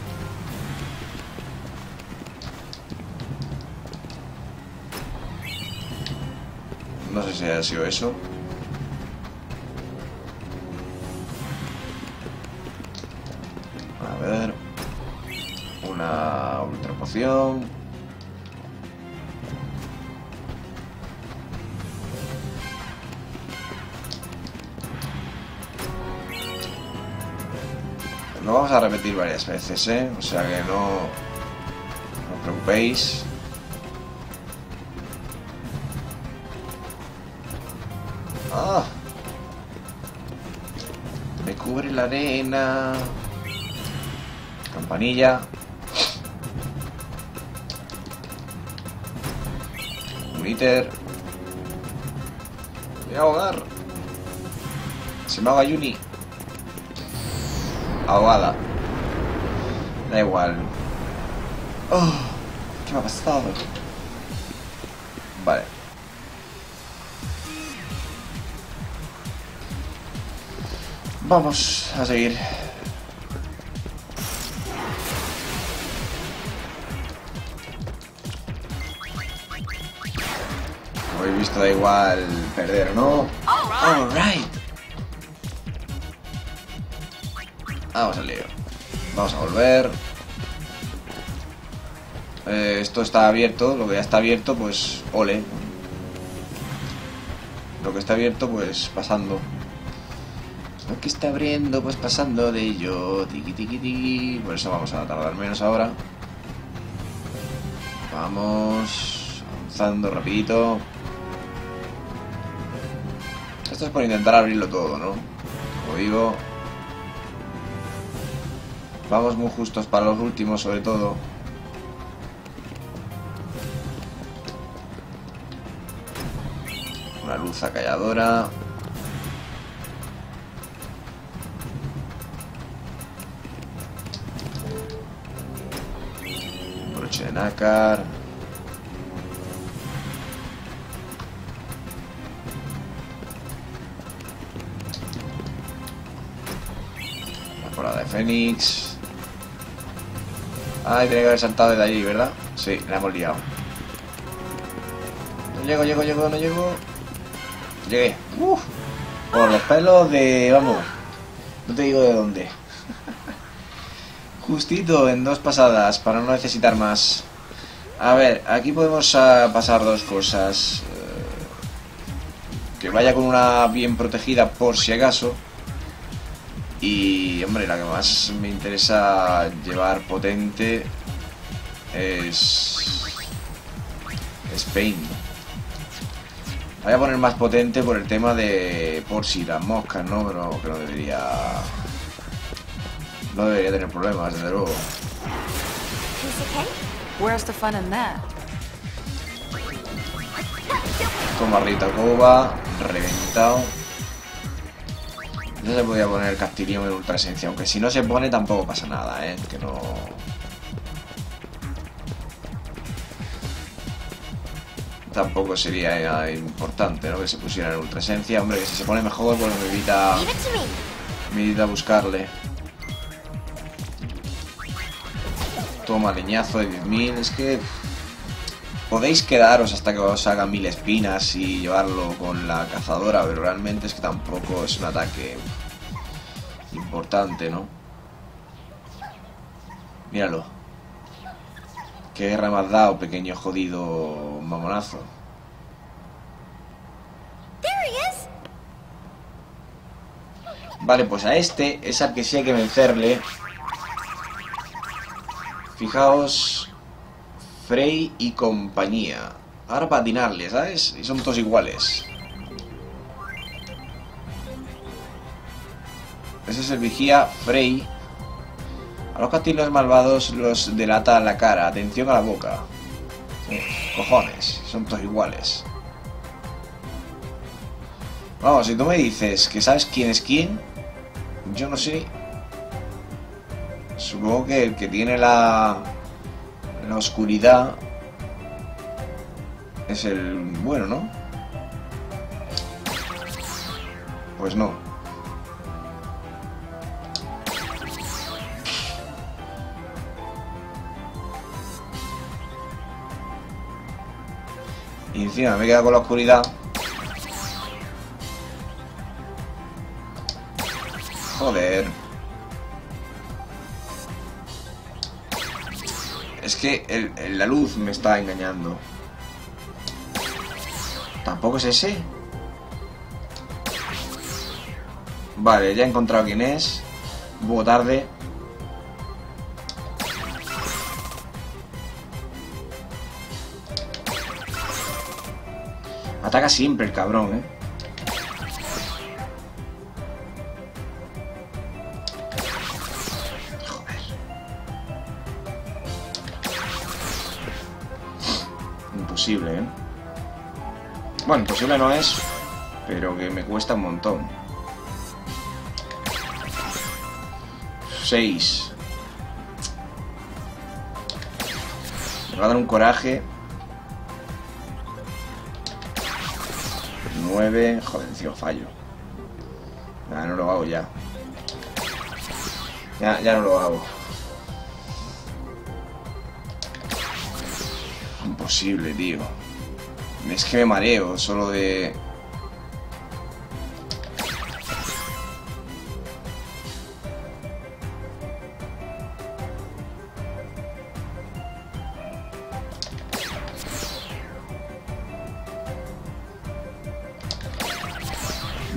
[SPEAKER 1] No sé si ha sido eso. A ver. Una ultra poción. Vamos a repetir varias veces, ¿eh? O sea que no, no os preocupéis. Ah. Me cubre la arena. Campanilla. Un íter. Voy a ahogar. Se me ahoga Yuni. Ahogada. Da igual. Oh, ¿Qué me ha pasado? Vale. Vamos a seguir. Como habéis visto, da igual perder, ¿no? Alright. Vamos al lío. Vamos a volver. Eh, esto está abierto, lo que ya está abierto, pues ole. Lo que está abierto, pues pasando. Lo que está abriendo, pues pasando de ello. Tiki tiki tiki. Por eso vamos a tardar menos ahora. Vamos. Avanzando rapidito. Esto es por intentar abrirlo todo, ¿no? Como digo. Vamos muy justos para los últimos, sobre todo. Una luz acalladora. Un de nácar. La cola de Fénix. Ay, tenía que haber saltado desde allí, ¿verdad? Sí, la hemos liado. No llego, llego, llego, no llego. Llegué. Uf. Por los pelos de... Vamos. No te digo de dónde. Justito en dos pasadas, para no necesitar más. A ver, aquí podemos ah, pasar dos cosas. Eh, que vaya con una bien protegida por si acaso. Y, hombre, la que más me interesa llevar potente es... Spain. Voy a poner más potente por el tema de... Por si las moscas, ¿no? Pero que no debería... No debería tener problemas, desde luego.
[SPEAKER 3] Piece of cake?
[SPEAKER 4] Where's the fun in that?
[SPEAKER 1] Toma Rita Cova, reventado. No se podía poner Castilium en ultra esencia, aunque si no se pone tampoco pasa nada, ¿eh? Que no... Tampoco sería importante, ¿no? Que se pusiera en ultra esencia. Hombre, que si se pone mejor, bueno, me evita,
[SPEAKER 3] me
[SPEAKER 1] evita buscarle. Toma leñazo de 10.000, es que... Podéis quedaros hasta que os haga mil espinas y llevarlo con la cazadora, pero realmente es que tampoco es un ataque importante, ¿no? Míralo. Qué guerra me has dado, pequeño jodido mamonazo. Vale, pues a este es al que sí hay que vencerle. Fijaos, Frey y compañía. Ahora para atinarle, ¿sabes? Y son todos iguales. Ese es el vigía Frey. A los catilos malvados los delata la cara. Atención a la boca. Cojones, son todos iguales. Vamos, si tú me dices que sabes quién es quién, yo no sé. Supongo que el que tiene la la oscuridad es el bueno, ¿no? Pues no. Y encima me he quedado con la oscuridad. Joder. Es que la luz me está engañando. ¿Tampoco es ese? Vale, ya he encontrado quién es. Un tarde. Ataca siempre el cabrón, ¿eh? Imposible, ¿eh? Bueno, imposible no es, pero que me cuesta un montón. 6. Me va a dar un coraje. 9. Joder, encima fallo. Nada, no lo hago ya. Ya, ya no lo hago. Imposible, tío. Es que me mareo solo de...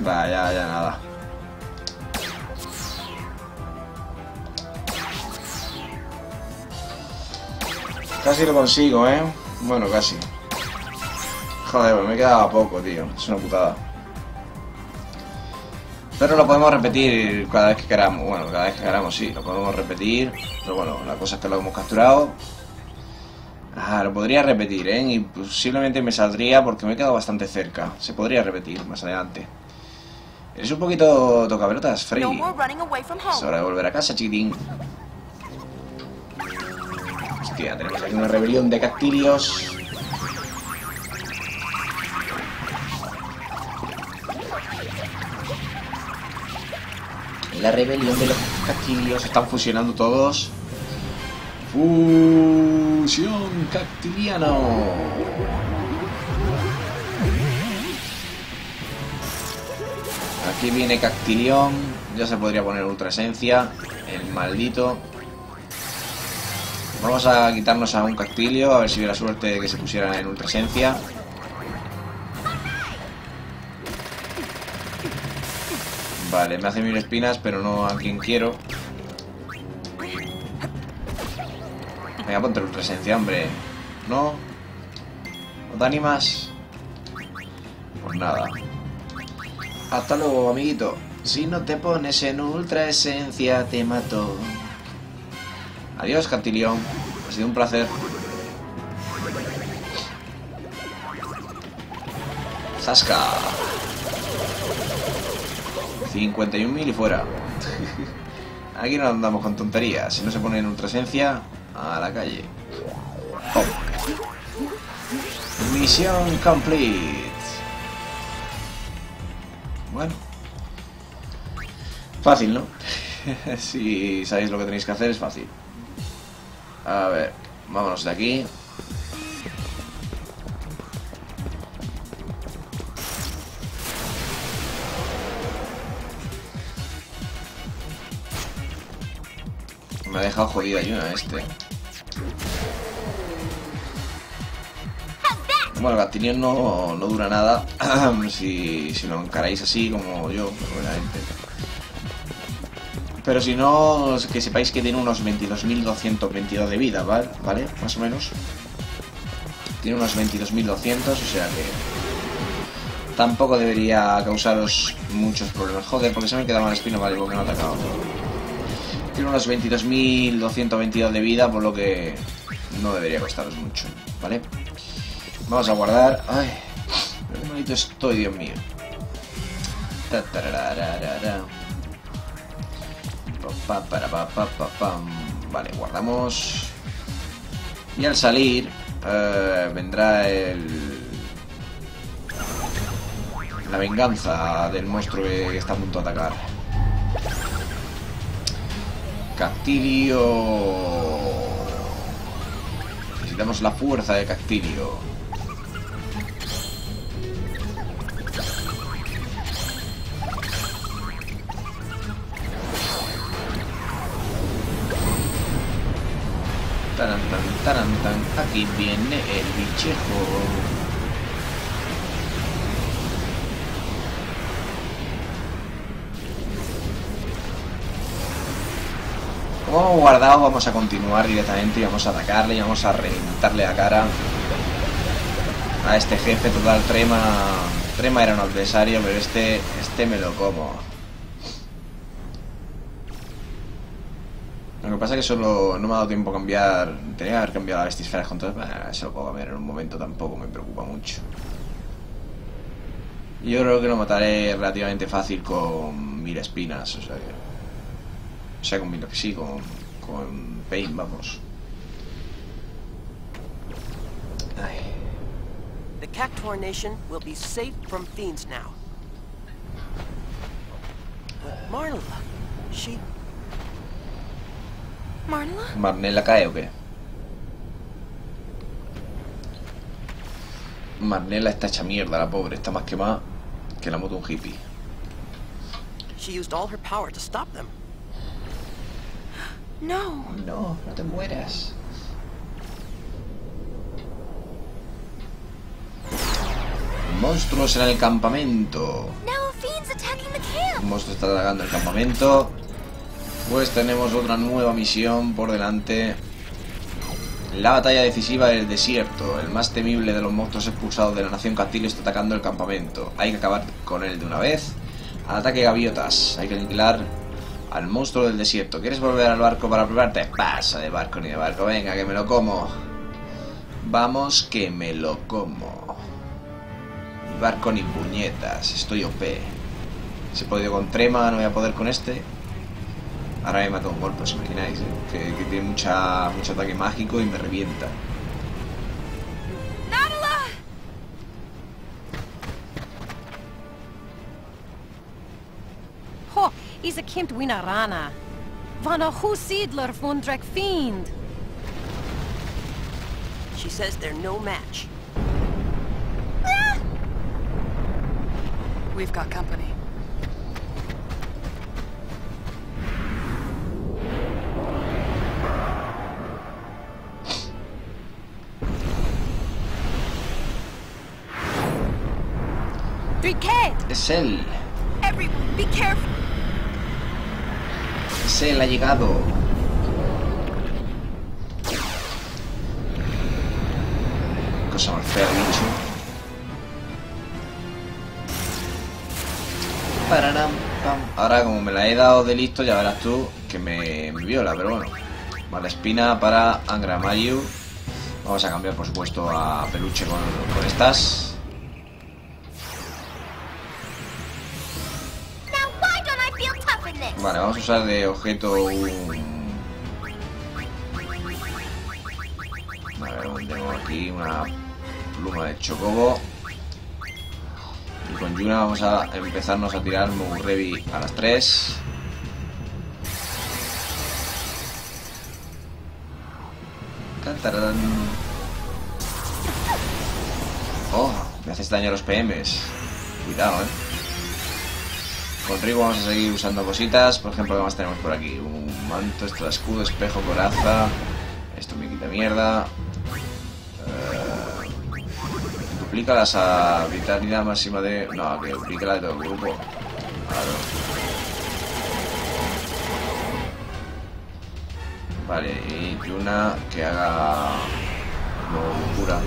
[SPEAKER 1] Va, ya, ya nada. Casi lo consigo, ¿eh? Bueno, casi. Joder, pues me quedaba poco, tío. Es una putada. Pero lo podemos repetir cada vez que queramos. Bueno, cada vez que queramos, sí, lo podemos repetir. Pero bueno, la cosa es que lo hemos capturado. Ah, lo podría repetir, ¿eh? Y posiblemente me saldría porque me he quedado bastante cerca. Se podría repetir más adelante. Eres un poquito
[SPEAKER 3] away from
[SPEAKER 1] Es hora de volver a casa, chiquitín. Tenemos aquí una rebelión de cactilios. La rebelión de los cactilios. Están fusionando todos. Fusión cactiliano. Aquí viene Cactilión. Ya se podría poner Ultra Esencia. El maldito. Vamos a quitarnos a un Cactilio. A ver si hubiera suerte de que se pusiera en Ultra Esencia. Vale, me hace mil espinas, pero no a quien quiero. Venga, ponte Ultra Esencia, hombre. ¿No? ¿No te animas? Pues nada. Hasta luego, amiguito. Si no te pones en ultra esencia, te mato. Adiós, Cantilión. Ha sido un placer. Zasca. 51.000 y fuera. [laughs] Aquí no andamos con tonterías. Si no se pone en ultra esencia, a la calle. Oh. Misión complete. Bueno. Fácil, ¿no? [laughs] si sabéis lo que tenéis que hacer, es fácil. A ver, vámonos de aquí. Me ha dejado jodida ayuda este. Bueno, Gastinion no, no dura nada [clears throat] si, si lo encaráis así como yo, obviamente. Pero si no, que sepáis que tiene unos 22.222 de vida, ¿vale? ¿vale? Más o menos. Tiene unos 22.200, o sea que... tampoco debería causaros muchos problemas. Joder, porque se me queda mal espino, vale, porque no ha atacado. Tiene unos 22.222 de vida, por lo que no debería costaros mucho, ¿vale? Vamos a guardar... Ay, qué malito estoy, Dios mío. Pa, para, pa, pa, pa, pam. Vale, guardamos. Y al salir eh, vendrá el... La venganza del monstruo que está a punto de atacar. Cactilio. Necesitamos la fuerza de Cactilio. Taran, tan, taran, tan. Aquí viene el bichejo. Como hemos guardado, vamos a continuar directamente y vamos a atacarle y vamos a reventarle la cara a este jefe total. Trema, Trema era un adversario, pero este, este me lo como. Que pasa es que solo no me ha dado tiempo a cambiar. Tenía que haber cambiado la vestisfera con todo. Bueno, se lo puedo cambiar en un momento, tampoco me preocupa mucho. Yo creo que lo mataré relativamente fácil con mil espinas, o sea que. O sea, con mil, sí, con, con Pain, vamos.
[SPEAKER 2] The Cactuar Nation will be safe from fiends now. Marla, she...
[SPEAKER 4] Marnella?
[SPEAKER 1] ¿Marnella cae o qué? Marnella está hecha mierda, la pobre. Está más quemada que la moto de un hippie.
[SPEAKER 2] She used all her power to stop them. [gasps]
[SPEAKER 4] No.
[SPEAKER 1] No, no te mueras. Monstruos en el campamento.
[SPEAKER 3] Now a fiend's attacking the camp.
[SPEAKER 1] Un monstruo está atacando el campamento. Pues tenemos otra nueva misión por delante. La batalla decisiva del desierto. El más temible de los monstruos expulsados de la nación Castillo está atacando el campamento. Hay que acabar con él de una vez. Al ataque gaviotas. Hay que aniquilar al monstruo del desierto. ¿Quieres volver al barco para probarte? Pasa de barco ni de barco. Venga, que me lo como. Vamos, que me lo como. Ni barco ni puñetas. Estoy OP. Si he podido con Trema, no voy a poder con este. Ahora me mata un golpe, os imagináis, eh? que, que tiene mucha, mucho ataque mágico y me revienta.
[SPEAKER 3] Nadala!
[SPEAKER 5] Ho, is a kind winarana. Vana husidler fundrek fiend.
[SPEAKER 2] She says they're no match.
[SPEAKER 4] We've got company.
[SPEAKER 1] Él, ha llegado. Cosa más fea, bicho. Pararam, pam. Ahora como me la he dado de listo, ya verás tú que me, me viola, pero bueno. Mala espina para Angra Mayu. Vamos a cambiar, por supuesto, a peluche con, con estas. Vale, vamos a usar de objeto un... A ver, tengo aquí una pluma de chocobo. Y con Yuna vamos a empezarnos a tirar Murevi a las 3. Tantarán. Oh, me haces daño a los PMs. Cuidado, eh. Con Rigo vamos a seguir usando cositas. Por ejemplo, ¿qué más tenemos por aquí? Un manto, de escudo, espejo, coraza. Esto me quita mierda. Eh, duplica la vitalidad máxima de... No, que duplica la de todo el grupo. Claro. Vale, y una que haga... Luego locura.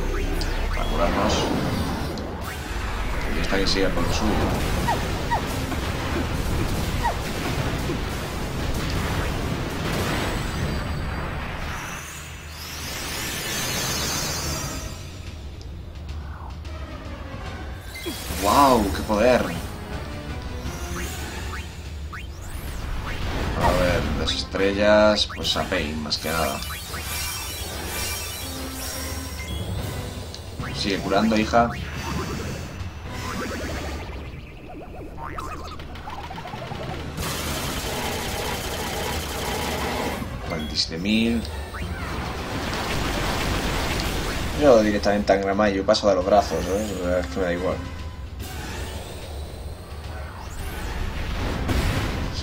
[SPEAKER 1] Para curarnos. Y está que siga con lo suyo. ¡Wow! ¡Qué poder! A ver, las estrellas, pues a Pain, más que nada. Sigue curando, hija. mil Yo directamente a Gramayo paso de los brazos, ¿eh? Es que me da igual.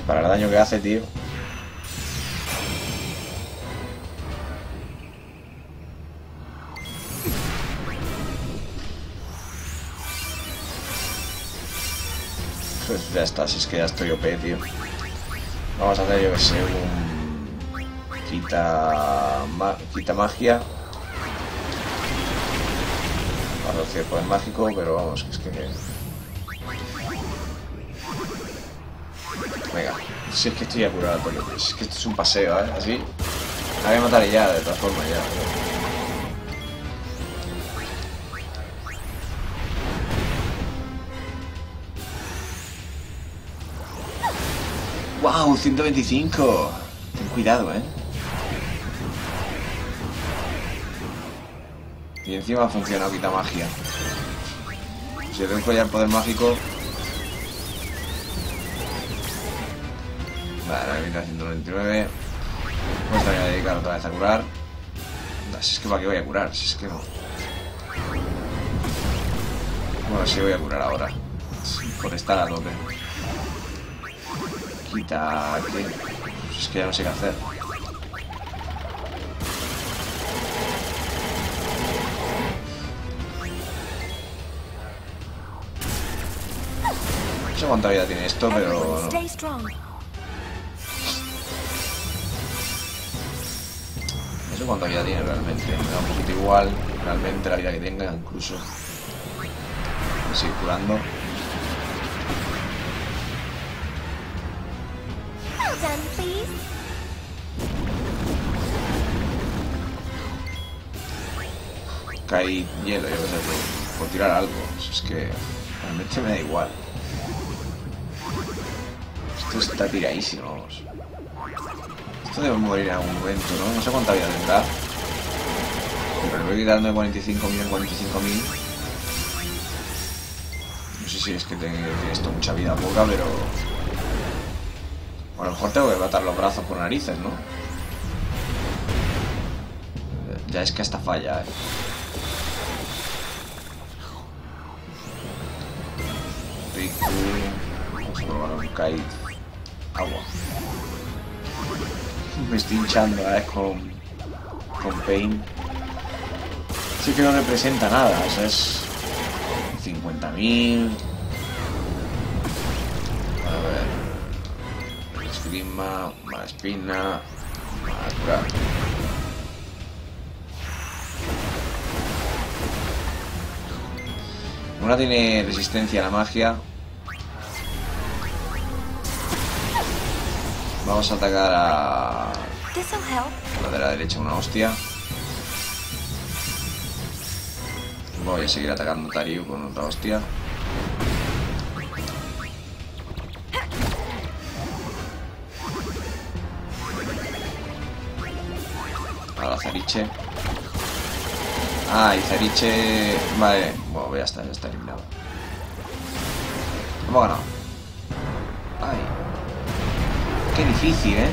[SPEAKER 1] Para el daño que hace, tío. Ya está, si es que ya estoy OP, tío. Vamos a hacer, yo que sé, un... Quita... Quita magia. Para el poder mágico, pero vamos, es que... si es que estoy a curar a Es que esto es un paseo, ¿eh? Así. La voy a matar ya, de todas formas, ya. ¡Wow! 125. Ten cuidado, ¿eh? Y encima ha funcionado quita magia. Si le doy el poder mágico, Vale, vida 199. Pues voy a dedicar otra vez a curar. Si es que para qué voy a curar, si es que no. Bueno, sí voy a curar ahora. por estar a tope. Quita que. Es que ya no sé qué hacer. No sé cuánta vida tiene esto, pero. Sé cuánta vida tiene realmente. Me da un poquito igual realmente la vida que tenga, incluso. Sigue curando. Cae hielo, yo qué sé, por, por tirar algo. Es que realmente me da igual. Esto está tiradísimo. Esto debe morir en algún momento, ¿no? No sé cuánta vida tendrá. Pero voy dando de 45.000 en 45.000. No sé si es que tiene esto mucha vida poca, pero... a lo mejor tengo que matar los brazos por narices, ¿no? Ya es que hasta falla, ¿eh? Riku... Vamos a probar un kite. Agua me estoy hinchando ¿eh? con, con Pain. Sí que no representa nada, o sea, es 50.000. A ver. Esgrima, mala espina, mala. Una tiene resistencia a la magia, Vamos a atacar a... La de la derecha una hostia. Voy a seguir atacando a Tariu con otra hostia. A la Zariche. Ah, y Zariche... Vale, bueno, ya está, ya está eliminado. Hemos ganado. Qué difícil, ¿eh?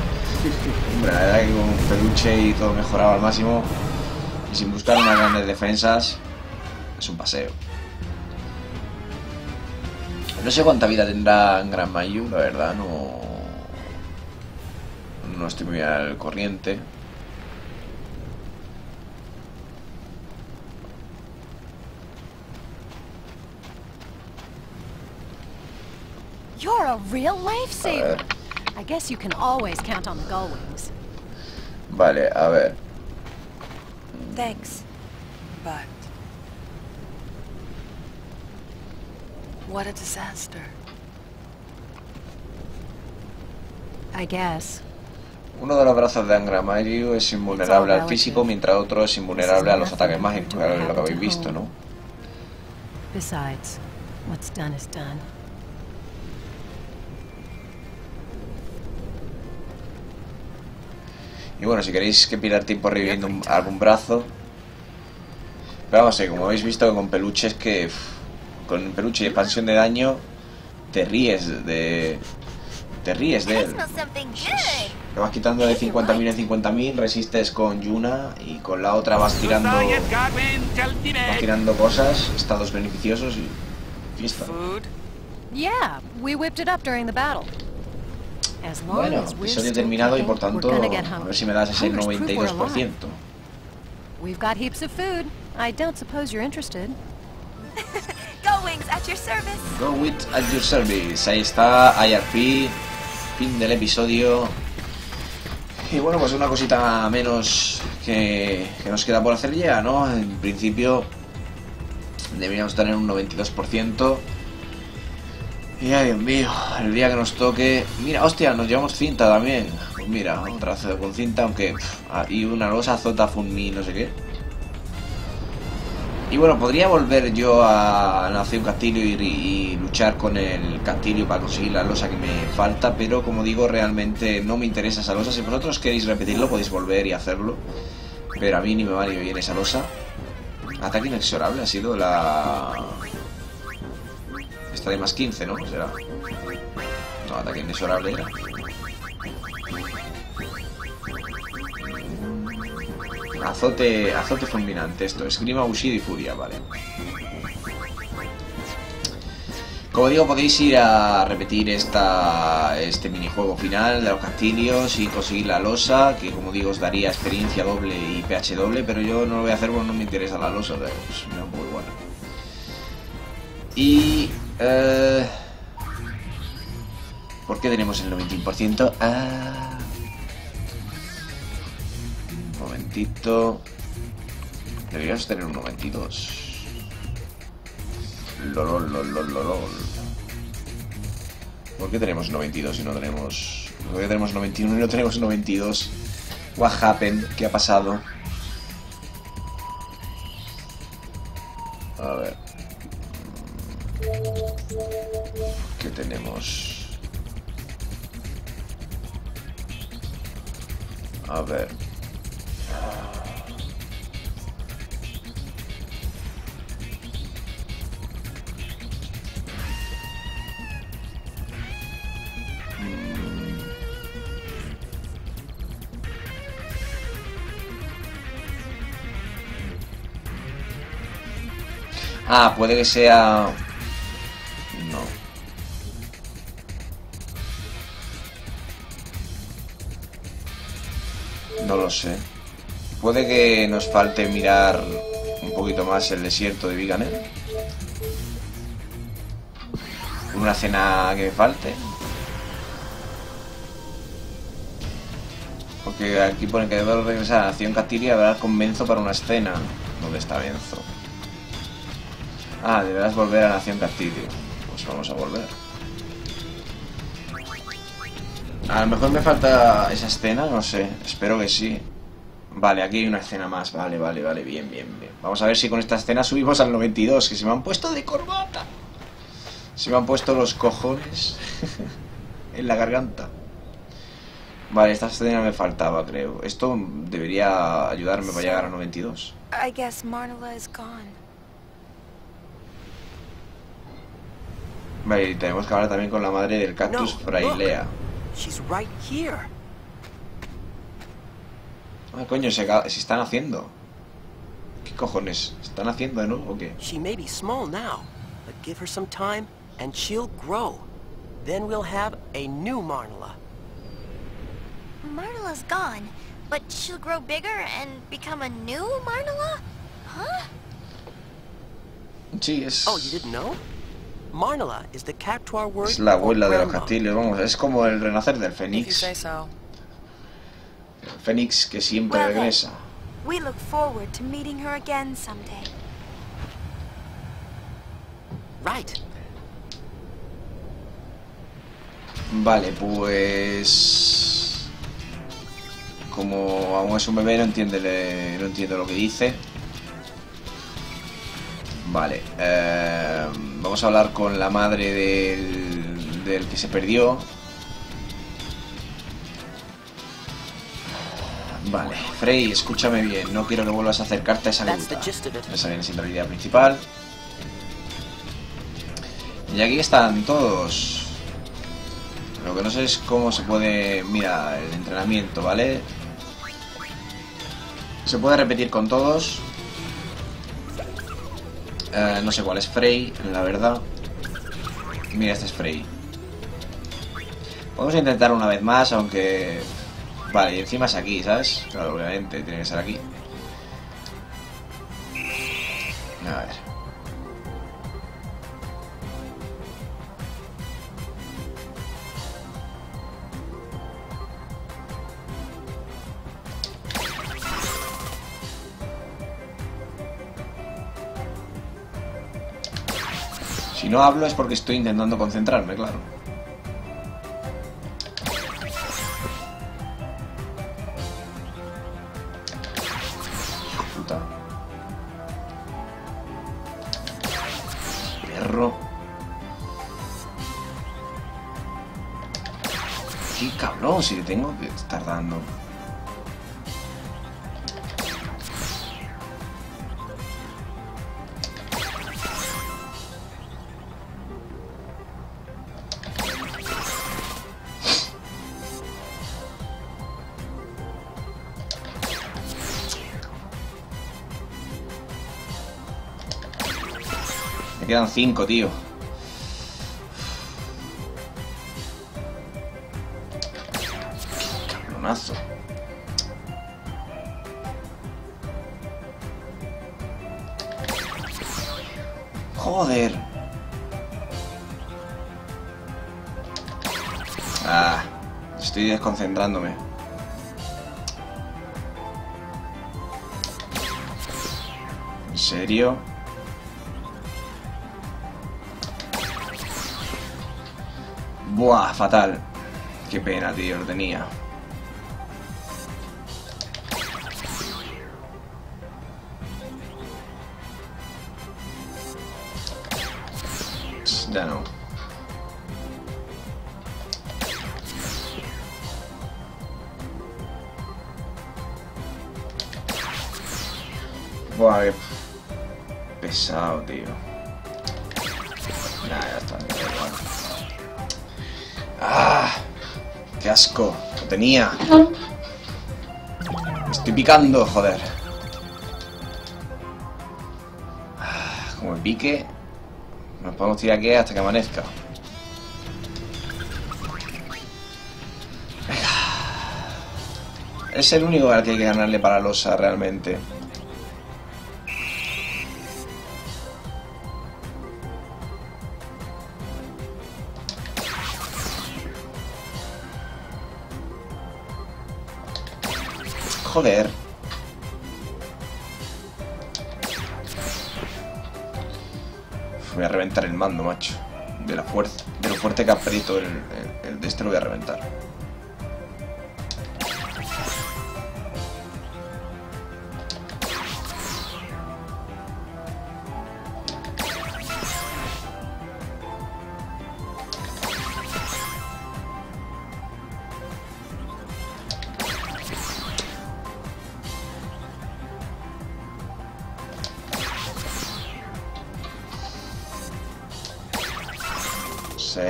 [SPEAKER 1] Hombre, la verdad que con peluche y todo mejorado al máximo y sin buscar unas grandes defensas es un paseo. No sé cuánta vida tendrá en Gran Mayu, la verdad, no... No estoy muy al corriente.
[SPEAKER 5] You're a real lifesaver. I guess you can always count on the Gullwings.
[SPEAKER 1] Vale, a ver.
[SPEAKER 4] Thanks, but... What a disaster.
[SPEAKER 5] I guess.
[SPEAKER 1] Uno de los brazos de Angra Mario es invulnerable al físico, mientras otro es invulnerable a los ataques mágicos, lo que habéis visto, ¿no?
[SPEAKER 5] Besides, what's done is done.
[SPEAKER 1] Y bueno, si queréis que pierda tiempo reviviendo algún brazo. Pero vamos, eh, como habéis visto con peluches que. con peluche y expansión de daño. Te ríes de. Te ríes de él. Lo vas quitando de 50.000 en 50.000, resistes con Yuna y con la otra vas tirando. Vas tirando cosas, estados beneficiosos y. Fiesta.
[SPEAKER 5] Yeah, we.
[SPEAKER 1] Bueno, episodio terminado y por tanto, a ver si me das ese
[SPEAKER 5] Hunger's proof we're
[SPEAKER 1] 92%.
[SPEAKER 5] alive. We've got heaps of food. I don't suppose you're interested. [laughs]
[SPEAKER 3] Go Wings at your service.
[SPEAKER 1] Go with at your service. Ahí está, IRP. Fin del episodio. Y bueno, pues una cosita menos que, que nos queda por hacer ya, ¿no? En principio deberíamos tener un 92%. Y ay, Dios mío, el día que nos toque... Mira, hostia, nos llevamos cinta también. Pues mira, otra vez con cinta, aunque... pff, ah, y una losa Zota Funmi, no sé qué. Y bueno, podría volver yo a Nación Castillo y, luchar con el Castillo para conseguir la losa que me falta, pero como digo, realmente no me interesa esa losa. Si vosotros queréis repetirlo, podéis volver y hacerlo. Pero a mí ni me va ni me esa losa. Ataque inexorable ha sido la... Esta de más 15, ¿no? Será. No, ataque inexorable era. Azote, azote fulminante, esto, esgrima, Bushido y furia, vale. Como digo, podéis ir a repetir esta, este minijuego final de los castillos y conseguir la losa, que como digo os daría experiencia doble y PH doble, pero yo no lo voy a hacer porque no me interesa la losa, o sea, pues da un poco igual. Y... Eh, ¿Por qué tenemos el 91%? Ah... Un momentito. Deberíamos tener un 92. Lolol, lol, lol, lol. ¿Por qué tenemos 92 y no tenemos... ¿Por qué tenemos 91 y no tenemos 92? What happened? ¿Qué ha pasado? A ver. ¿Qué tenemos? A ver. Ah, puede que sea... No lo sé. Puede que nos falte mirar un poquito más el desierto de Viganer. Una cena que me falte. Porque aquí pone que debo regresar a Nación Castillo y hablar con para una escena. ¿Dónde está Benzo? Ah, deberás volver a Nación Castillo. Pues vamos a volver. A lo mejor me falta esa escena, no sé. Espero que sí. Vale, aquí hay una escena más. Vale, vale, vale. Bien, bien, bien. Vamos a ver si con esta escena subimos al 92, que se me han puesto de corbata. Se me han puesto los cojones [laughs] en la garganta. Vale, esta escena me faltaba, creo. Esto debería ayudarme para llegar a 92.
[SPEAKER 3] I guess Marnala is gone.
[SPEAKER 1] Vale, y tenemos que hablar también con la madre del cactus
[SPEAKER 2] No,
[SPEAKER 1] frailea.
[SPEAKER 2] She's right here.
[SPEAKER 1] Ah, coño, se, acaba- se están haciendo. ¿Qué cojones? ¿Se ¿Están haciendo de nuevo o qué?
[SPEAKER 2] She may be small now, but give her some time and she'll grow. Then we'll have a new Marnala.
[SPEAKER 3] Marnala's gone, but she'll grow bigger and become a new Marnala? Huh?
[SPEAKER 1] Sí, es,
[SPEAKER 2] Oh, you didn't know?
[SPEAKER 1] Es la abuela de los castillos, vamos, es como el renacer del Fénix. El Fénix que siempre regresa. Vale, pues... Como aún es un bebé, no entiende, no entiendo lo que dice. Vale. eh, vamos a hablar con la madre del, del que se perdió. Vale, Frey, escúchame bien. No quiero que vuelvas a acercarte a esa gruta. Esa viene siendo la idea principal. Y aquí están todos. Lo que no sé es cómo se puede... Mira, el entrenamiento, ¿vale? Se puede repetir con todos. Eh, no sé cuál es Frey, la verdad. Mira, este es Frey. A intentar una vez más, aunque... Vale, y encima es aquí, ¿sabes? Claro, obviamente, tiene que ser aquí. A ver. Si no hablo es porque estoy intentando concentrarme, claro. Puta. Perro. Qué cabrón, si le tengo que estar dando. Quedan cinco, tío. Cabronazo. Joder. Ah, estoy desconcentrándome. ¿En serio? Fatal. Qué pena, tío, lo tenía. Picando, joder. Ah, Como me pique, nos podemos tirar aquí hasta que amanezca. Es el único al que hay que ganarle para losa realmente. Joder. Mando, macho. De la fuerza. De lo fuerte que aprieto el, el- el de este lo voy a reventar. Ah.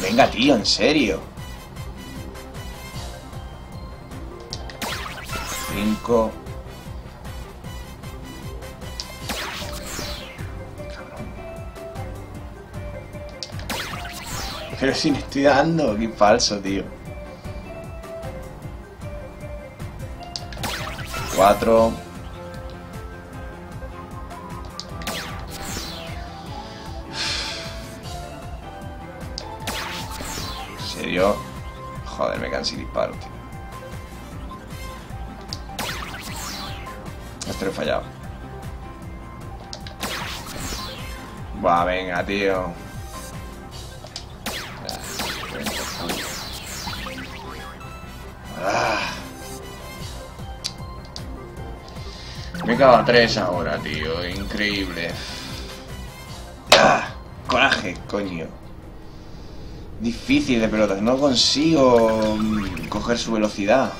[SPEAKER 1] Venga, tío, en serio. 5. Pero si le estoy dando, qué falso, tío. 4 venga, tío. Ah. Me cago a tres ahora, tío. Increíble. Ah, coraje, coño. Difícil de pelotas. No consigo mm, coger su velocidad.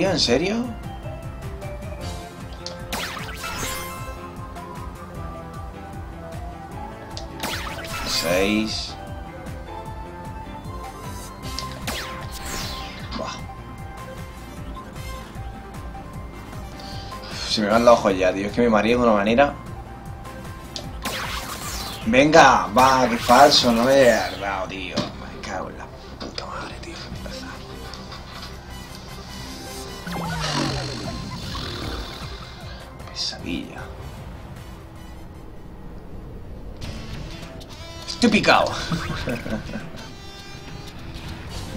[SPEAKER 1] ¿En serio? Seis. Buah. Se me van los ojos ya, tío. Es que me mareo de una manera. Venga, va, qué falso. No me Pesadilla. Estoy picado. [laughs]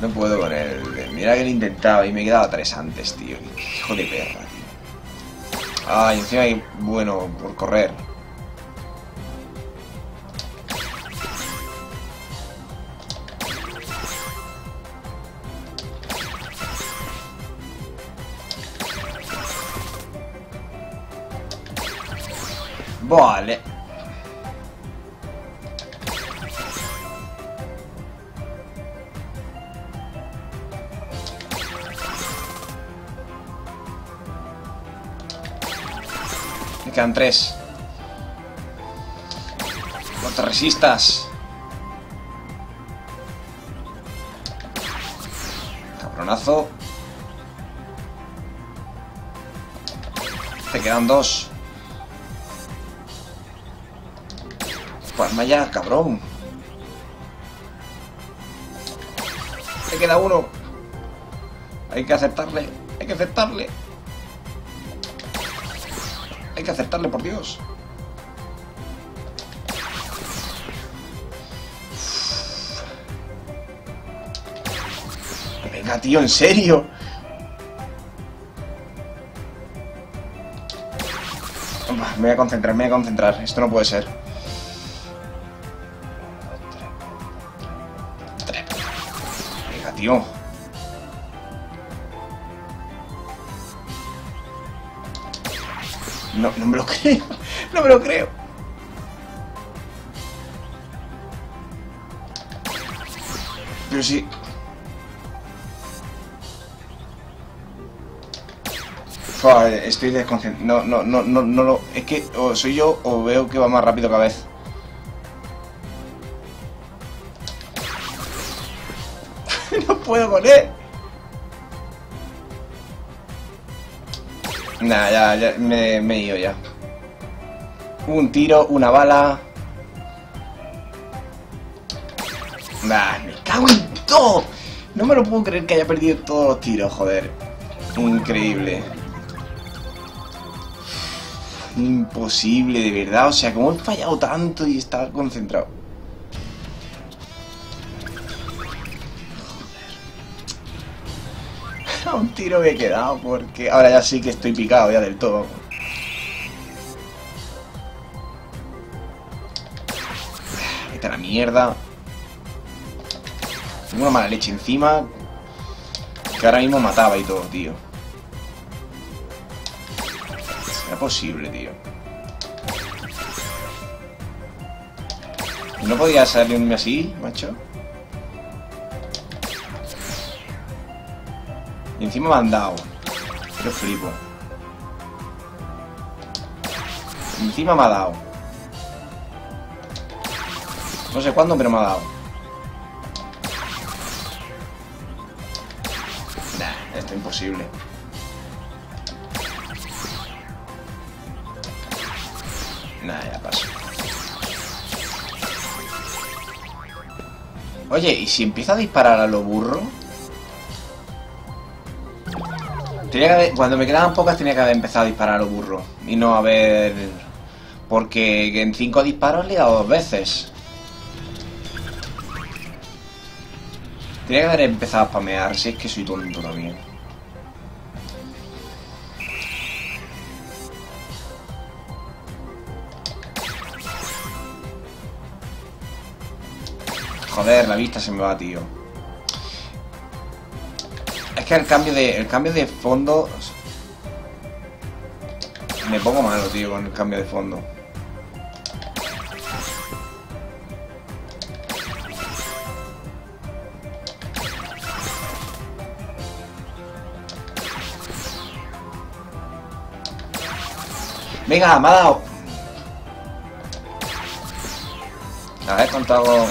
[SPEAKER 1] No puedo con él. Mira que lo intentaba y me he quedado tres antes, tío. Hijo de perra, tío. Ay, encima hay bueno por correr. Vale. Me quedan tres. No te resistas. Cabronazo. Te quedan dos. Ya, cabrón. Te queda uno. Hay que aceptarle. Hay que aceptarle. Hay que aceptarle, por Dios. Venga, tío, en serio. Me voy a concentrar, me voy a concentrar. Esto no puede ser. No, no me lo [laughs] creo. No me lo creo. Pero sí. Estoy desconcentrado. No, no, no, no, no lo. Es que o soy yo o veo que va más rápido cada vez. Ya, ya me, me he ido ya. Un tiro, una bala. Me cago en todo. No me lo puedo creer que haya perdido todos los tiros, joder. Increíble. Imposible, de verdad. O sea, como he fallado tanto y estaba concentrado. [laughs] Un tiro me he quedado porque ahora ya sí que estoy picado ya del todo. Vete a la mierda. Tengo una mala leche encima. Que ahora mismo mataba y todo, tío. ¿Será posible, tío? ¿No podía salirme así, macho? Y encima me han dado. Yo flipo. Encima me ha dado. No sé cuándo, pero me ha dado. Nah, esto es imposible. Nah, ya paso. Oye, ¿y si empieza a disparar a lo burro? Tenía cuando me quedaban pocas tenía que haber empezado a disparar a lo burro. Y no haber... Porque en cinco disparos le he dado dos veces. Tenía que haber empezado a spamear, si es que soy tonto también. Joder, la vista se me va, tío. Es que el cambio de, el cambio de fondo... Me pongo malo, tío, con el cambio de fondo. Venga, me ha dado. A ver cuánto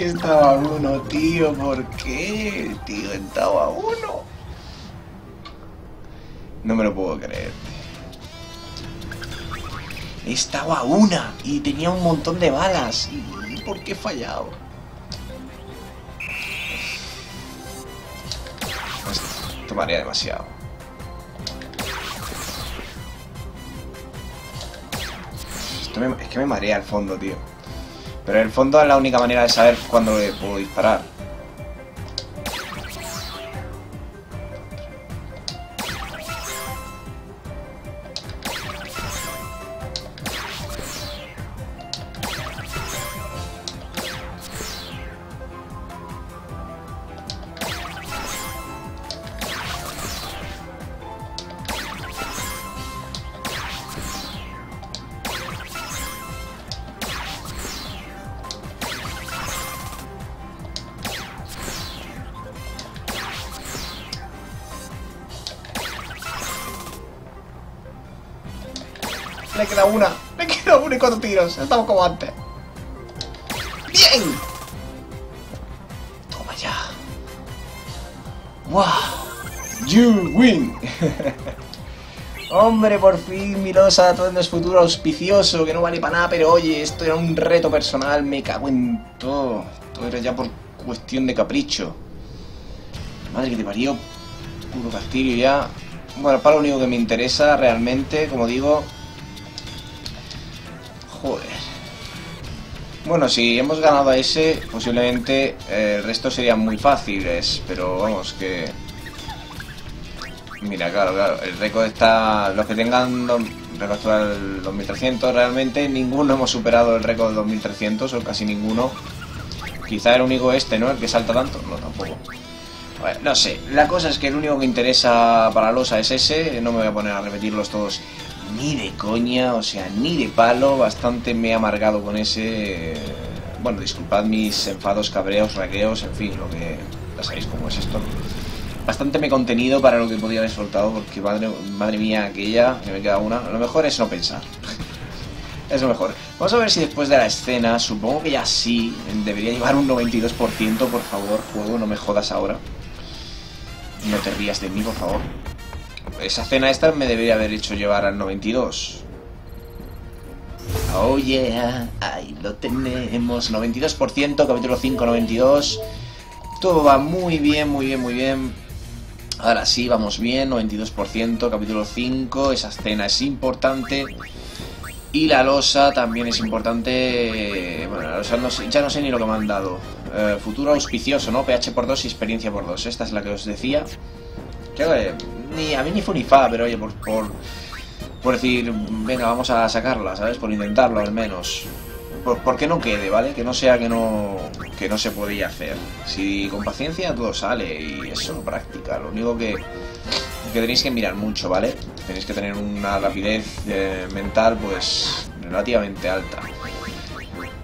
[SPEAKER 1] que estaba uno, tío. ¿Por qué? Tío, estaba uno. No me lo puedo creer. Estaba una y tenía un montón de balas. ¿Y por qué he fallado? Esto marea demasiado. Esto me- es que me marea el fondo, tío. Pero el fondo es la única manera de saber cuándo le puedo disparar. Queda una. Le queda una y cuatro tiros. Estamos como antes. ¡Bien! Toma ya. ¡Wow! You win. [laughs] Hombre, por fin, Milosa, todo no es futuro auspicioso, que no vale para nada, pero oye, esto era un reto personal, me cago en todo. Todo era ya por cuestión de capricho. Madre que te parió, puro castillo ya. Bueno, para lo único que me interesa realmente, como digo... Joder. Bueno, si hemos ganado a ese, posiblemente eh, el resto serían muy fáciles, pero vamos, que... Mira, claro, claro, el récord está... Los que tengan récord actual 2300, realmente ninguno hemos superado el récord 2300, o casi ninguno. Quizá el único este, ¿no? El que salta tanto. No, tampoco. No sé, la cosa es que el único que interesa para Losa es ese, no me voy a poner a repetirlos todos ni de coña, o sea, ni de palo, bastante me he amargado con ese... Bueno, disculpad mis enfados, cabreos, raqueos, en fin, lo que... Ya sabéis cómo es esto. Bastante me he contenido para lo que podía haber soltado, porque madre, madre mía, aquella, que me queda una, lo mejor es no pensar. [laughs] es lo mejor. Vamos a ver si después de la escena, supongo que ya sí, debería llevar un 92%, por favor, juego, no me jodas ahora. No te rías de mí, por favor. Esa cena esta me debería haber hecho llevar al 92. Oh yeah, ahí lo tenemos. 92%, capítulo 5, 92. Todo va muy bien, muy bien, muy bien. Ahora sí, vamos bien, 92%, capítulo 5. Esa escena es importante. Y la losa también es importante. Bueno, la losa no sé- ya no sé ni lo que me han dado. Eh, futuro auspicioso, ¿no? PH por 2 y experiencia por 2. Esta es la que os decía. Eh, ni a mí ni fu ni fa, pero oye, por, por, por decir, venga, vamos a sacarla, ¿sabes? Por intentarlo al menos. Por, por que no quede, ¿vale? Que no sea que no, que no se podía hacer. Si con paciencia todo sale y es solo práctica. Lo único que, que tenéis que mirar mucho, ¿vale? Tenéis que tener una rapidez eh, mental, pues, relativamente alta.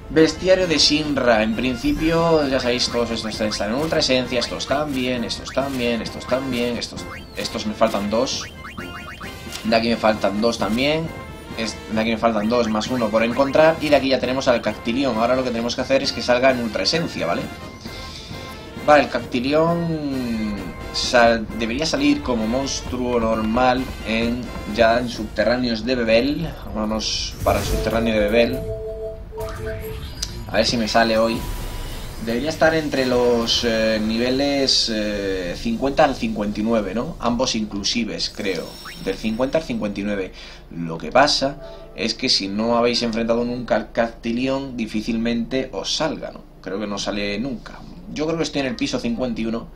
[SPEAKER 1] Bestiario de Shinra, en principio, ya sabéis, todos estos están en ultra esencia, estos bien, estos bien, estos bien, estos, estos me faltan dos. De aquí me faltan dos también. De aquí me faltan dos más uno por encontrar. Y de aquí ya tenemos al Cactilión. Ahora lo que tenemos que hacer es que salga en ultra esencia, ¿vale? Vale, el Cactilión debería salir como monstruo normal en ya en subterráneos de Bebel. Vamos para el subterráneo de Bebel. A ver si me sale hoy. Debería estar entre los eh, niveles eh, 50 al 59, ¿no? Ambos inclusives, creo. Del 50 al 59. Lo que pasa es que si no habéis enfrentado nunca al Cactilión, difícilmente os salga, ¿no? Creo que no sale nunca. Yo creo que estoy en el piso 51.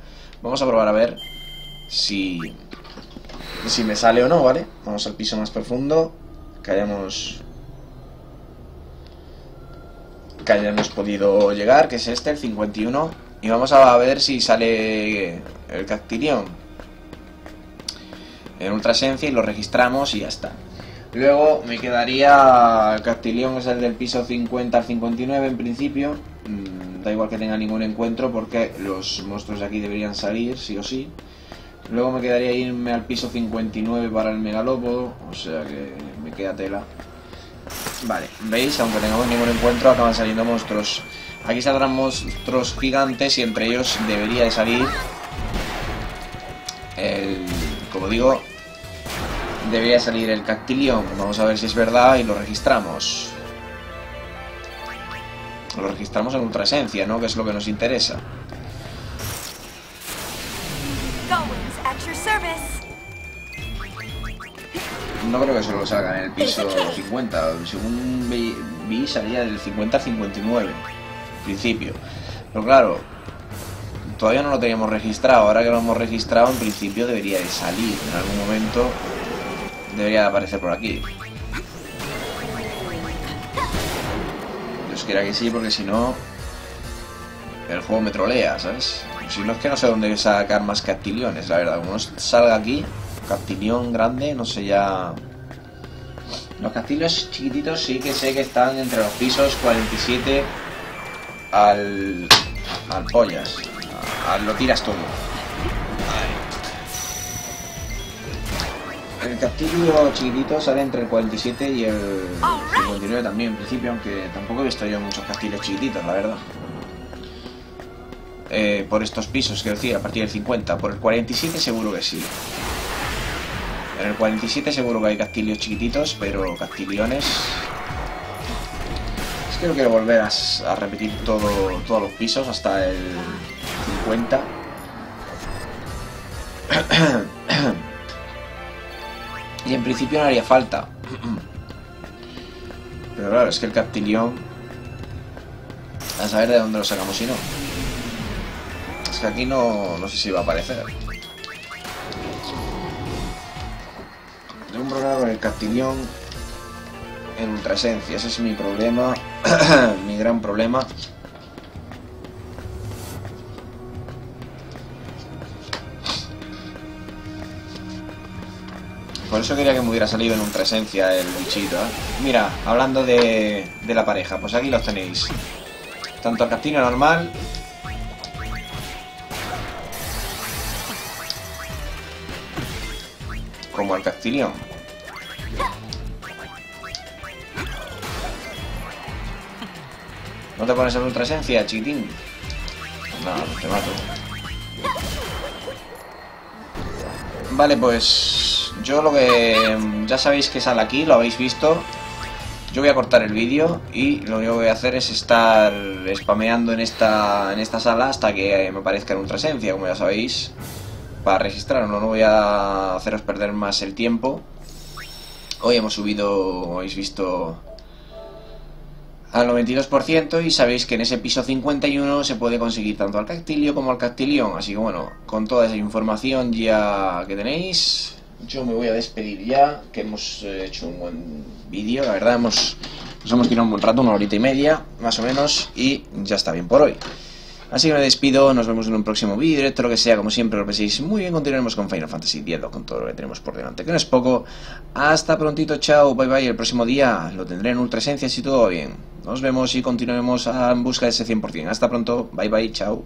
[SPEAKER 1] Vamos a probar a ver si, si me sale o no, ¿vale? Vamos al piso más profundo. Que hayamos que hayamos podido llegar, que es este, el 51. Y vamos a ver si sale el Cactilión en ultrasencia y lo registramos y ya está. Luego me quedaría el Cactilión, es el del piso 50 al 59 en principio. Mm, da igual que tenga ningún encuentro porque los monstruos de aquí deberían salir, sí o sí. Luego me quedaría irme al piso 59 para el megalópodo, o sea que me queda tela. Vale, veis, aunque tengamos ningún encuentro, acaban saliendo monstruos. Aquí saldrán monstruos gigantes y entre ellos debería de salir el, como digo, debería salir el Cactilión. Vamos a ver si es verdad y lo registramos. Lo registramos en ultrasencia, ¿no? Que es lo que nos interesa. No creo que solo salga en el piso 50. Según vi, salía del 50 al 59. En principio. Pero claro, todavía no lo teníamos registrado. Ahora que lo hemos registrado, en principio debería de salir. En algún momento debería de aparecer por aquí. Dios quiera que sí, porque si no, el juego me trolea, ¿sabes? Si no es que no sé dónde sacar más cactiliones, la verdad. Como salga aquí, Cactilión grande, no sé ya... Los castillos chiquititos sí que sé que están entre los pisos 47 al... al pollas. Al lo tiras todo. El castillo chiquitito sale entre el 47 y el 59 también, en principio, aunque tampoco he visto yo muchos castillos chiquititos, la verdad. Eh, por estos pisos, quiero decir, a partir del 50. Por el 47 seguro que sí. En el 47 seguro que hay castillos chiquititos, pero castillones... Es que no quiero volver a, repetir todo, todos los pisos hasta el 50. [clears throat] y en principio no haría falta. [clears throat] Pero claro, es que el Cactilión... A saber de dónde lo sacamos si no. Es que aquí no, no sé si va a aparecer. Un problema con el Cactilión en ultrasencia. Ese es mi problema. [clears throat] mi gran problema. Por eso quería que me hubiera salido en ultrasencia el bichito, ¿eh? Mira, hablando de, la pareja, pues aquí los tenéis. Tanto el castillo normal como el Cactilión. ¿No te pones en ultrasencia, chiquitín? No, te mato. Vale, pues yo lo que ya sabéis que sale aquí, lo habéis visto. Yo voy a cortar el vídeo y lo único que voy a hacer es estar spameando en esta, en esta sala hasta que me aparezca en ultrasencia, como ya sabéis, para registrarlo. No voy a haceros perder más el tiempo. Hoy hemos subido, como habéis visto, al 92% y sabéis que en ese piso 51 se puede conseguir tanto al cactilio como al cactilión. Así que bueno, con toda esa información ya que tenéis, yo me voy a despedir ya, que hemos eh, hecho un buen vídeo, la verdad hemos, nos hemos tirado un buen rato, una horita y media, más o menos, y ya está bien por hoy. Así que me despido, nos vemos en un próximo vídeo, directo, lo que sea, como siempre, lo penséis muy bien, continuaremos con Final Fantasy X, con todo lo que tenemos por delante, que no es poco. Hasta prontito, chao, bye bye, el próximo día lo tendré en ultra esencia si todo va bien. Nos vemos y continuaremos en busca de ese 100%. Hasta pronto, bye bye, chao.